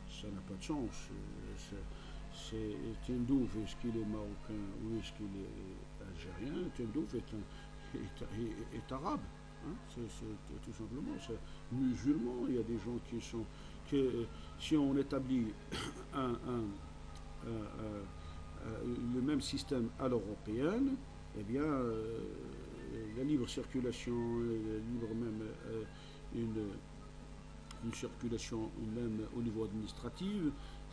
ça n'a pas de sens. C'est Tiendouf, est-ce qu'il est marocain ou est-ce qu'il est algérien? Tiendouf est, est, arabe. Hein? tout simplement. C'est musulman. Il y a des gens qui sont. Que, si on établit *coughs* le même système à l'européenne, eh bien, euh, la libre circulation, la libre même euh, une, une, circulation même au niveau administratif,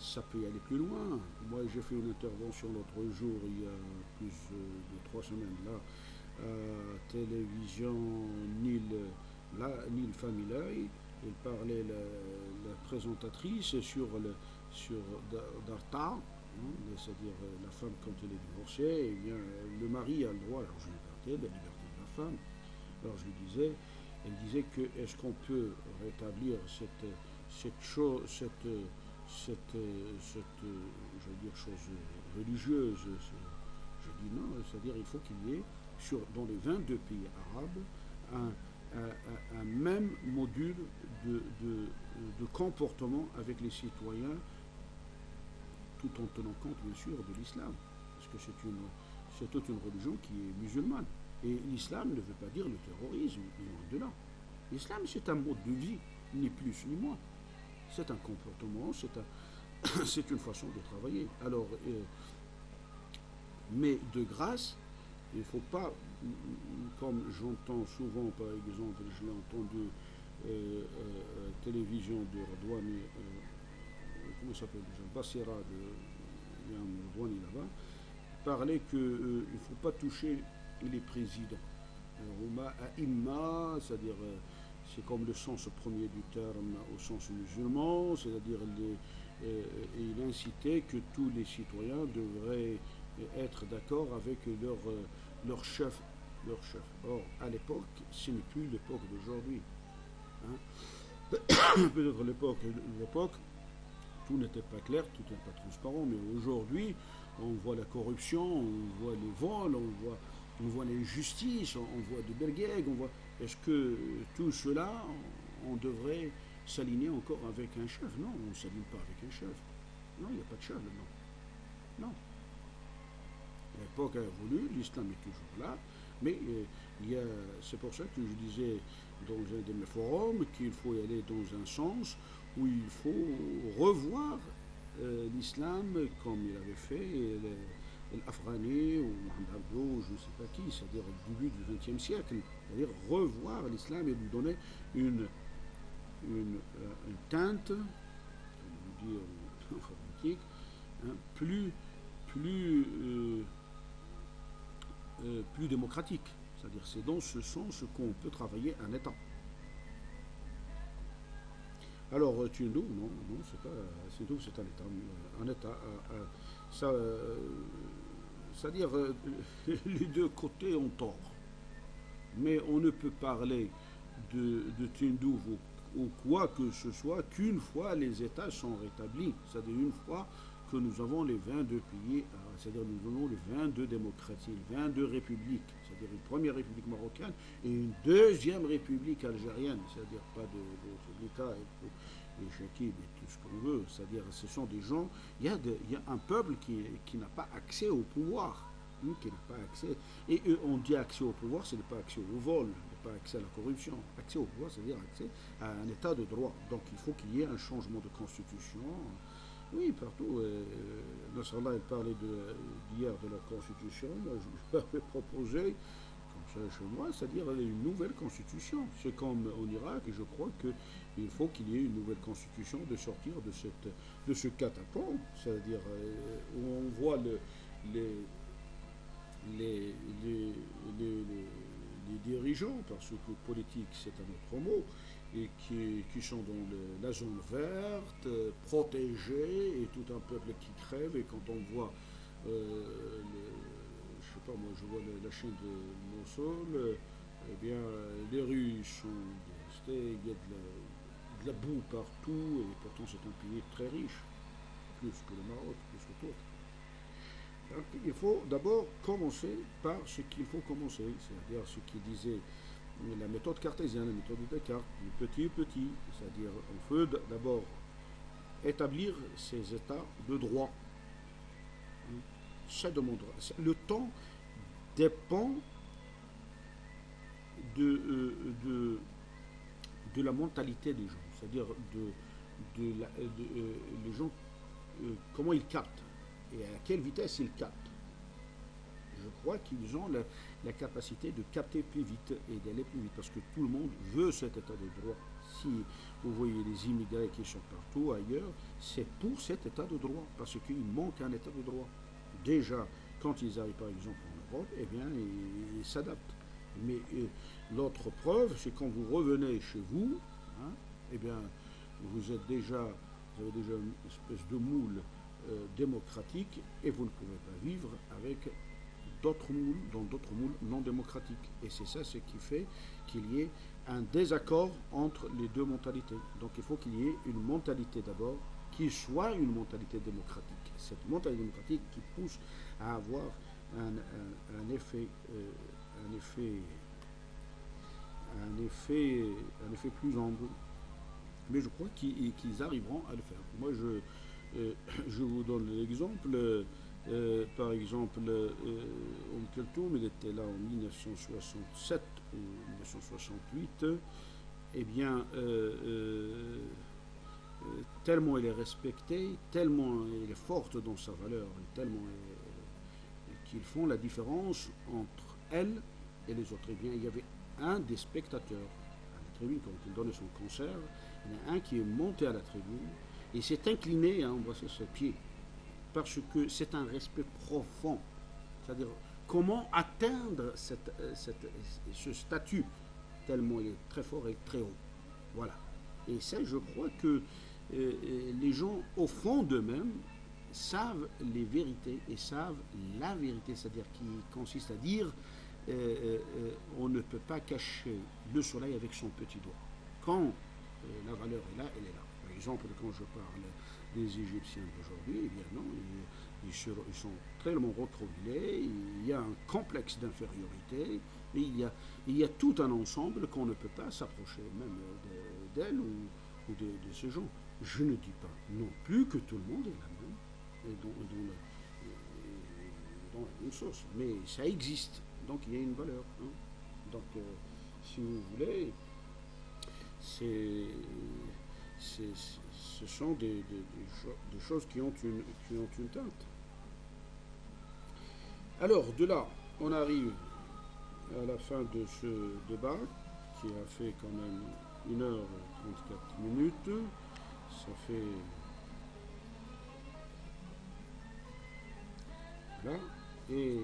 ça peut aller plus loin. Moi, j'ai fait une intervention l'autre jour, il y a plus de trois semaines là, à télévision Nil, la, Nil Family. Il parlait la, présentatrice sur, le, sur Darta, Hein, c'est-à-dire euh, la femme quand elle est divorcée, eh bien, le mari a le droit à la liberté, la liberté de la femme. Alors je lui disais, elle disait que est-ce qu'on peut rétablir cette, cette chose, cette, cette, cette, je chose religieuse Je dis non, c'est-à-dire il faut qu'il y ait dans les 22 pays arabes un, même module de, comportement avec les citoyens tout en tenant compte bien sûr de l'islam, parce que c'est une, toute une religion qui est musulmane. Et l'islam ne veut pas dire le terrorisme, loin de là. L'islam c'est un mode de vie, ni plus ni moins. C'est un comportement, c'est, un, *coughs* c'est une façon de travailler. Alors, euh, mais de grâce, il ne faut pas, comme j'entends souvent par exemple, je l'ai entendu euh, euh, télévision de Radouane comment s'appelle déjà, Bassera de Rouani là-bas, parlait qu'il euh, ne faut pas toucher les présidents. Rouma Aïmma, c'est-à-dire euh, c'est comme le sens premier du terme au sens musulman, c'est-à-dire euh, il incitait que tous les citoyens devraient être d'accord avec leur, leur chef. Leur chef. Or, à l'époque, ce n'est plus l'époque d'aujourd'hui. Hein. *coughs* Peut-être l'époque, tout n'était pas clair, tout n'était pas transparent, mais aujourd'hui, on voit la corruption, on voit les vols, on voit, on voit l'injustice, on, voit de Belgueg, on voit. Est-ce que tout cela, on, devrait s'aligner encore avec un chef? Non, on ne s'aligne pas avec un chef. Non, il n'y a pas de chef non. Non. L'époque a évolué, l'islam est toujours là, mais euh, c'est pour ça que je disais dans un de mes forums qu'il faut y aller dans un sens où il faut revoir euh, l'islam comme il avait fait l'Afghani ou Mohamed je ne sais pas qui, c'est-à-dire au début du XXe siècle, c'est-à-dire revoir l'islam et lui donner une, une, euh, teinte, dire *laughs* informatique, hein, plus, plus, euh, plus démocratique. C'est-à-dire c'est dans ce sens qu'on peut travailler un État. Alors, Tiendo, non, non, c'est pas. c'est un État. Un État. Euh, euh, ça, euh, c'est-à-dire, *laughs* les deux côtés ont tort. Mais on ne peut parler de, de ou quoi que ce soit qu'une fois les États sont rétablis, c'est-à-dire une fois que nous avons les 22 pays, euh, c'est-à-dire nous avons les 22 démocraties, les 22 républiques, c'est-à-dire une première république marocaine et une deuxième république algérienne, c'est-à-dire pas de, de, et, et tout ce qu'on veut, c'est-à-dire ce sont des gens, il y a, un peuple qui n'a pas accès au pouvoir, qui n'a pas accès, et on dit accès au pouvoir, ce n'est pas accès au vol, pas accès à la corruption. Accès au pouvoir, c'est-à-dire accès à un état de droit. Donc il faut qu'il y ait un changement de constitution. Oui, partout. Euh, Nasrallah, il parlait d'hier de, la constitution. Moi, je lui avais proposé, comme ça chez moi, c'est-à-dire une nouvelle constitution. C'est comme en Irak, et je crois qu'il faut qu'il y ait une nouvelle constitution de sortir de, cette, de ce catapult. C'est-à-dire euh, où on voit le, les, les, les, les les dirigeants, parce que politique c'est un autre mot, et qui, qui sont dans la zone verte, protégés, et tout un peuple qui crève, et quand on voit, euh, je sais pas moi, je vois la, chaîne de Mosul, eh bien, les rues sont dévastées, il y a de la, boue partout, et pourtant c'est un pays très riche, plus que le Maroc, il faut d'abord commencer par ce qu'il faut commencer, c'est-à-dire ce qui disait la méthode cartésienne, la méthode de Descartes, le petit petit, c'est-à-dire on peut d'abord établir ces états de droit. Ça demandera. Le temps dépend de, euh, de, de, la mentalité des gens, c'est-à-dire de, euh, gens, euh, comment ils captent et à quelle vitesse ils captent. Je crois qu'ils ont la, capacité de capter plus vite et d'aller plus vite parce que tout le monde veut cet état de droit. Si vous voyez les immigrés qui sont partout ailleurs, c'est pour cet état de droit parce qu'il manque un état de droit. Déjà, quand ils arrivent par exemple en Europe, eh bien, ils s'adaptent. Mais euh, l'autre preuve, c'est quand vous revenez chez vous, hein, eh bien, vous êtes déjà, vous avez déjà une espèce de moule euh, démocratique et vous ne pouvez pas vivre avec d'autres moules, dans d'autres moules non démocratiques. Et c'est ça ce qui fait qu'il y ait un désaccord entre les deux mentalités. Donc il faut qu'il y ait une mentalité d'abord qui soit une mentalité démocratique. Cette mentalité démocratique qui pousse à avoir un, effet, un effet, un effet, un effet plus ample. Mais je crois qu'ils arriveront à le faire. Moi, je, euh, je vous donne l'exemple. Euh, par exemple, euh, Keltoum, il était là en 1967 ou 1968. Eh bien, tellement elle est respectée, tellement elle est forte dans sa valeur, tellement qu'ils font la différence entre elle et les autres. Eh bien, il y avait un des spectateurs à la tribune, quand il donnait son concert, il y en a un qui est monté à la tribune et s'est incliné à embrasser ses pieds, parce que c'est un respect profond. C'est-à-dire, comment atteindre euh, ce statut, tellement il est très fort et très haut. Voilà. Et ça, je crois que euh, euh, les gens, au fond d'eux-mêmes, savent les vérités et savent la vérité, c'est-à-dire qui consiste à dire on ne peut pas cacher le soleil avec son petit doigt. Quand la valeur est là, elle est là exemple, quand je parle des Égyptiens d'aujourd'hui, eh bien non, ils, sont tellement recroquevillés, il y a un complexe d'infériorité, il y, a, tout un ensemble qu'on ne peut pas s'approcher même d'elle ou, de, ces gens. Je ne dis pas non plus que tout le monde est la même, dans, la même sauce, mais ça existe, donc il y a une valeur. Hein. Donc, euh, si vous voulez, c'est ce sont des, choses qui ont, une, qui ont une teinte. Alors, de là, on arrive à la fin de ce débat, qui a fait quand même 1h34 minutes. Ça fait... Voilà. Et,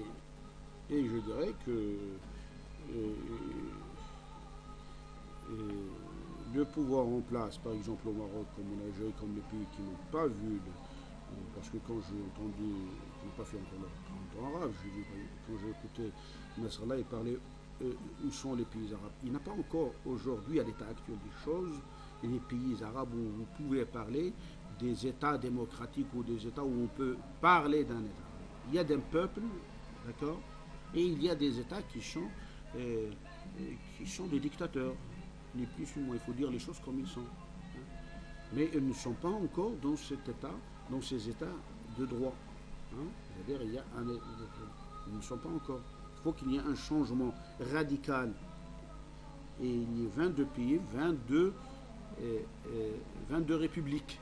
et je dirais que... le pouvoir en place, par exemple au Maroc, comme en Algérie, comme les pays qui n'ont pas vu, euh, parce que quand j'ai entendu, qui n'ont pas fait temps arabe, quand j'ai écouté Nasrallah, il parlait euh, où sont les pays arabes? Il n'a pas encore aujourd'hui, à l'état actuel des choses, les pays arabes où vous pouvez parler des États démocratiques ou des États où on peut parler d'un État. Il y a des peuples, d'accord? Et il y a des États qui sont, euh, qui sont des dictateurs. Ni plus il faut dire les choses comme ils sont. hein. Mais ils ne sont pas encore dans cet État, dans ces États de droit. hein. C'est-à-dire, il y a un, ils ne sont pas encore. Il faut qu'il y ait un changement radical. Et il y a 22 pays, 22, euh, euh, 22 républiques.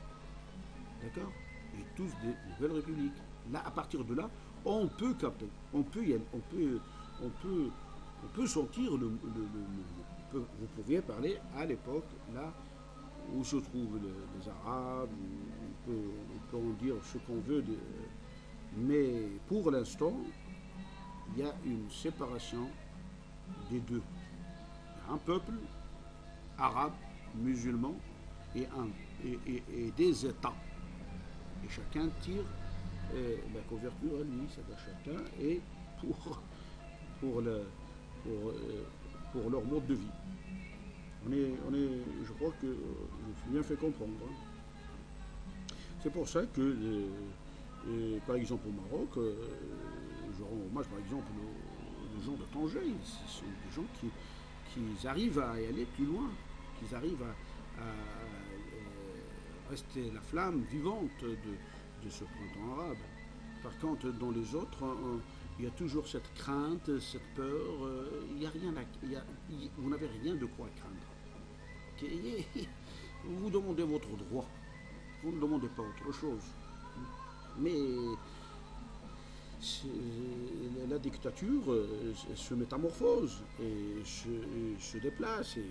D'accord? Et tous des nouvelles républiques. Là, à partir de là, on peut capter. On peut, on peut, on peut, on peut sentir le, le- le mouvement. Vous pouviez parler à l'époque, là, où se trouvent le- les Arabes, on peut, en dire ce qu'on veut, mais pour l'instant, il y a une séparation des deux. Un peuple arabe, musulman, et, un, et des États. Et chacun tire euh, la couverture à lui, c'est à chacun, et pour, pour, le, pour, euh, pour leur mode de vie. On est, on est, je crois que je suis bien fait comprendre. hein. C'est pour ça que, par exemple, au Maroc, euh, je rends hommage, par exemple, aux, gens de Tanger. Ce sont des gens qui, qui arrivent à y aller plus loin, qui arrivent à, euh, rester la flamme vivante de, de ce printemps arabe. Par contre, dans les autres, il y a toujours cette crainte, cette peur. euh, il y a rien à, vous n'avez rien de quoi craindre. *laughs* Vous demandez votre droit. Vous ne demandez pas autre chose. Mais c'est- la dictature euh, se métamorphose et se, déplace. Il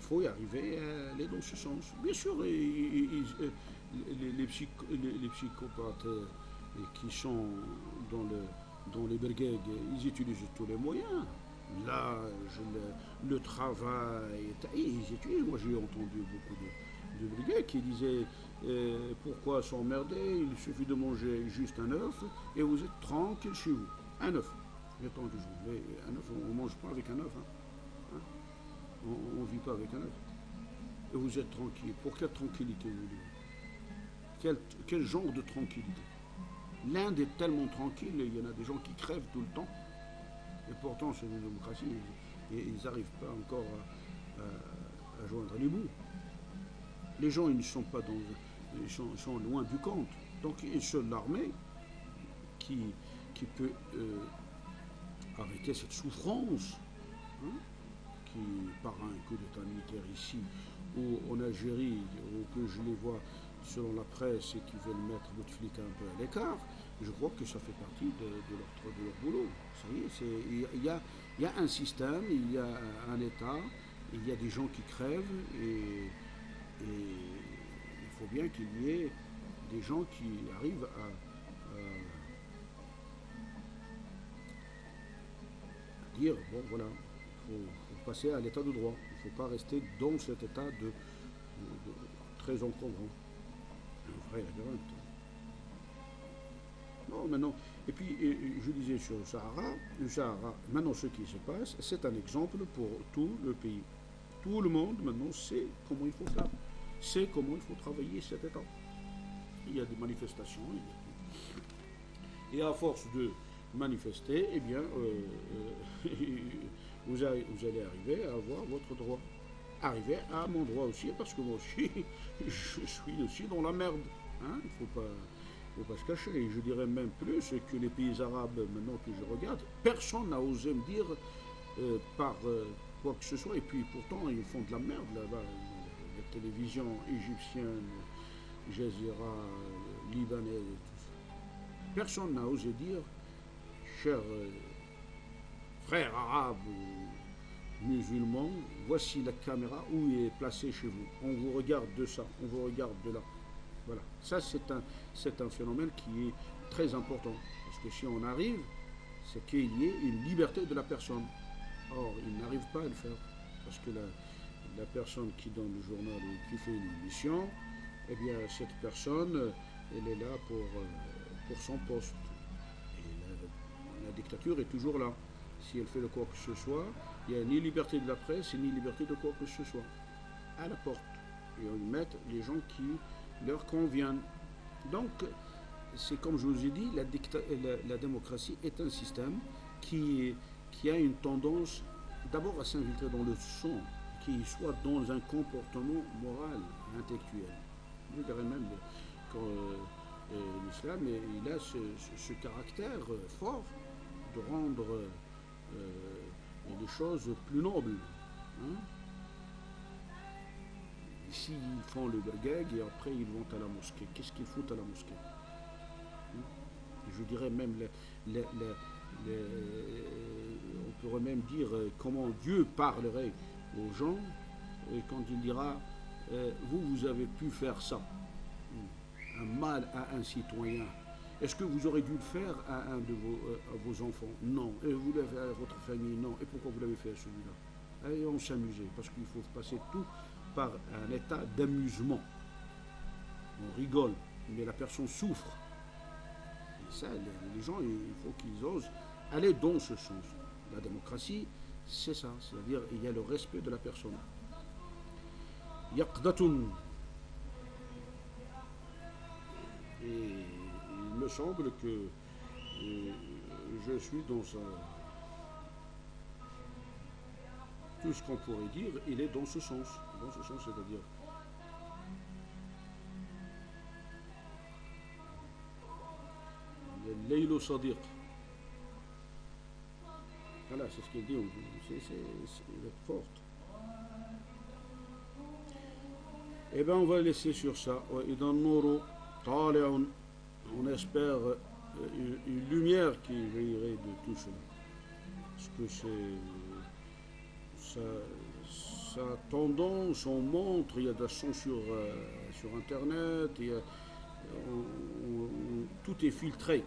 faut y arriver à aller dans ce sens. Bien sûr, les- les psychopathes euh, qui sont dans, le, dans les brigades, ils utilisent tous les moyens. L'âge, le, le travail, et ils utilisent. Moi, j'ai entendu beaucoup de, de qui disaient euh, pourquoi s'emmerder? Il suffit de manger juste un œuf et vous êtes tranquille chez vous. Un œuf. Le temps du jour. Mais un œuf, on ne mange pas avec un œuf. hein. Hein? On ne vit pas avec un œuf. Et vous êtes tranquille. Pour quelle tranquillité vous voulez quel, quel genre de tranquillité? L'Inde est tellement tranquille, il y en a des gens qui crèvent tout le temps. Et pourtant, c'est une démocratie. Et ils n'arrivent pas encore à, joindre les bouts. Les gens, ils ne sont pas dans. Ils sont, loin du compte. Donc, il seule l'armée qui, qui peut euh, arrêter cette souffrance hein, qui, par un coup d'État militaire ici ou en Algérie, ou que je les vois selon la presse et qui veulent mettre Bouteflika un peu à l'écart, je crois que ça fait partie de, leur, de leur boulot. Ça y est, il y a- un système, il y a un État, il y a des gens qui crèvent et, il faut bien qu'il y ait des gens qui arrivent à, à dire, bon voilà, il faut, passer à l'état de droit. Il ne faut pas rester dans cet état de, de- de- très encombrant. Non, maintenant, et puis je disais sur le Sahara, le Sahara, maintenant ce qui se passe, c'est un exemple pour tout le pays. Tout le monde maintenant sait comment il faut faire, sait comment il faut travailler cet État. Il y a des manifestations, et à force de manifester, eh bien, euh, euh, *laughs* vous, allez, vous allez arriver à avoir votre droit. Arriver à mon droit aussi, parce que moi aussi, *laughs* je suis aussi dans la merde. Hein. Il ne faut pas, faut pas se cacher. Et je dirais même plus que les pays arabes, maintenant que je regarde, personne n'a osé me dire euh, par euh, quoi que ce soit. Et puis pourtant, ils font de la merde là-bas. La télévision égyptienne, Jazeera, libanaise tout ça. Personne n'a osé dire, chers euh, frères arabes ou musulmans, voici la caméra où est placée chez vous. On vous regarde de ça, on vous regarde de là. Voilà. Ça, c'est un, un phénomène qui est très important. Parce que si on arrive, c'est qu'il y ait une liberté de la personne. Or, ils n'arrivent pas à le faire. Parce que la, la personne qui donne le journal ou qui fait une émission, eh bien, cette personne, elle est là pour, euh, pour son poste. Et la, dictature est toujours là. Si elle fait de quoi que ce soit, il n'y a ni liberté de la presse, ni liberté de quoi que ce soit. à la porte. Et on met les gens qui leur conviennent. Donc, c'est comme je vous ai dit, la, la, démocratie est un système qui, qui a une tendance d'abord à s'inviter dans le son, qui soit dans un comportement moral intellectuel. Je dirais même euh, l'islam, il a ce, caractère fort de rendre euh, les choses plus nobles. Hein. Ici, ils font le bagag et après ils vont à la mosquée. Qu'est-ce qu'ils foutent à la mosquée? Je dirais même, on pourrait même dire euh, comment Dieu parlerait aux gens quand il dira euh, Vous, vous avez pu faire ça, un mal à un citoyen. Est-ce que vous aurez dû le faire à un de vos, euh, vos enfants? Non. Et vous l'avez à votre famille? Non. Et pourquoi vous l'avez fait à celui-là Et on s'amusait, parce qu'il faut passer tout par un état d'amusement. On rigole, mais la personne souffre. Et ça, les, gens, il faut qu'ils osent aller dans ce sens. La démocratie, c'est ça, c'est-à-dire il y a le respect de la personne. Et il me semble que euh, je suis dans un. Tout ce qu'on pourrait dire, il est dans ce sens c'est-à-dire Leilo Sadiq. Voilà, c'est ce qu'il dit, c'est forte. Eh bien, on va laisser sur ça. On espère euh, une lumière qui veillerait de tout cela. Parce que c'est. Ça, tendance, on montre, il y a de la censure euh, sur Internet, tout est filtré,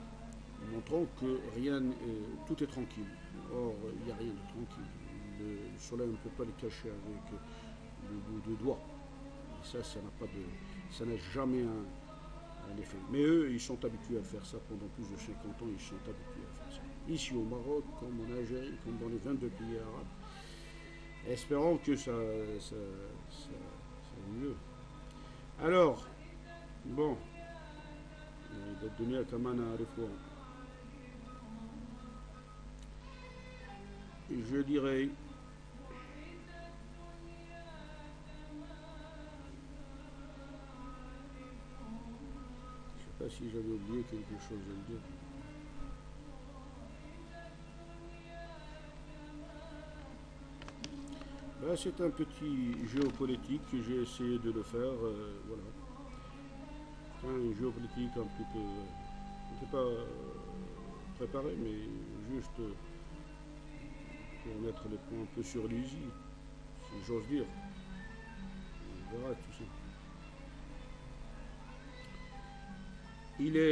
montrant que rien, tout est tranquille. Or, il n'y a rien de tranquille. Le soleil ne peut pas le cacher avec le bout de doigt. ça, ça n'a pas de, ça n'a jamais un, effet. Mais eux, ils sont habitués à faire ça pendant plus de 50 ans, ils sont habitués à faire ça. Ici au Maroc, comme en Algérie, comme dans les 22 pays arabes, Espérons que ça, ça, mieux. Alors, bon, à Je dirais Je sais pas si j'avais oublié quelque chose à dire. Ben, c'est un petit géopolitique que j'ai essayé de le faire. Euh, voilà. Un géopolitique un petit peu. Ne sais pas préparé, mais juste pour mettre les points un peu sur les si j'ose dire. On verra tout ça. Il est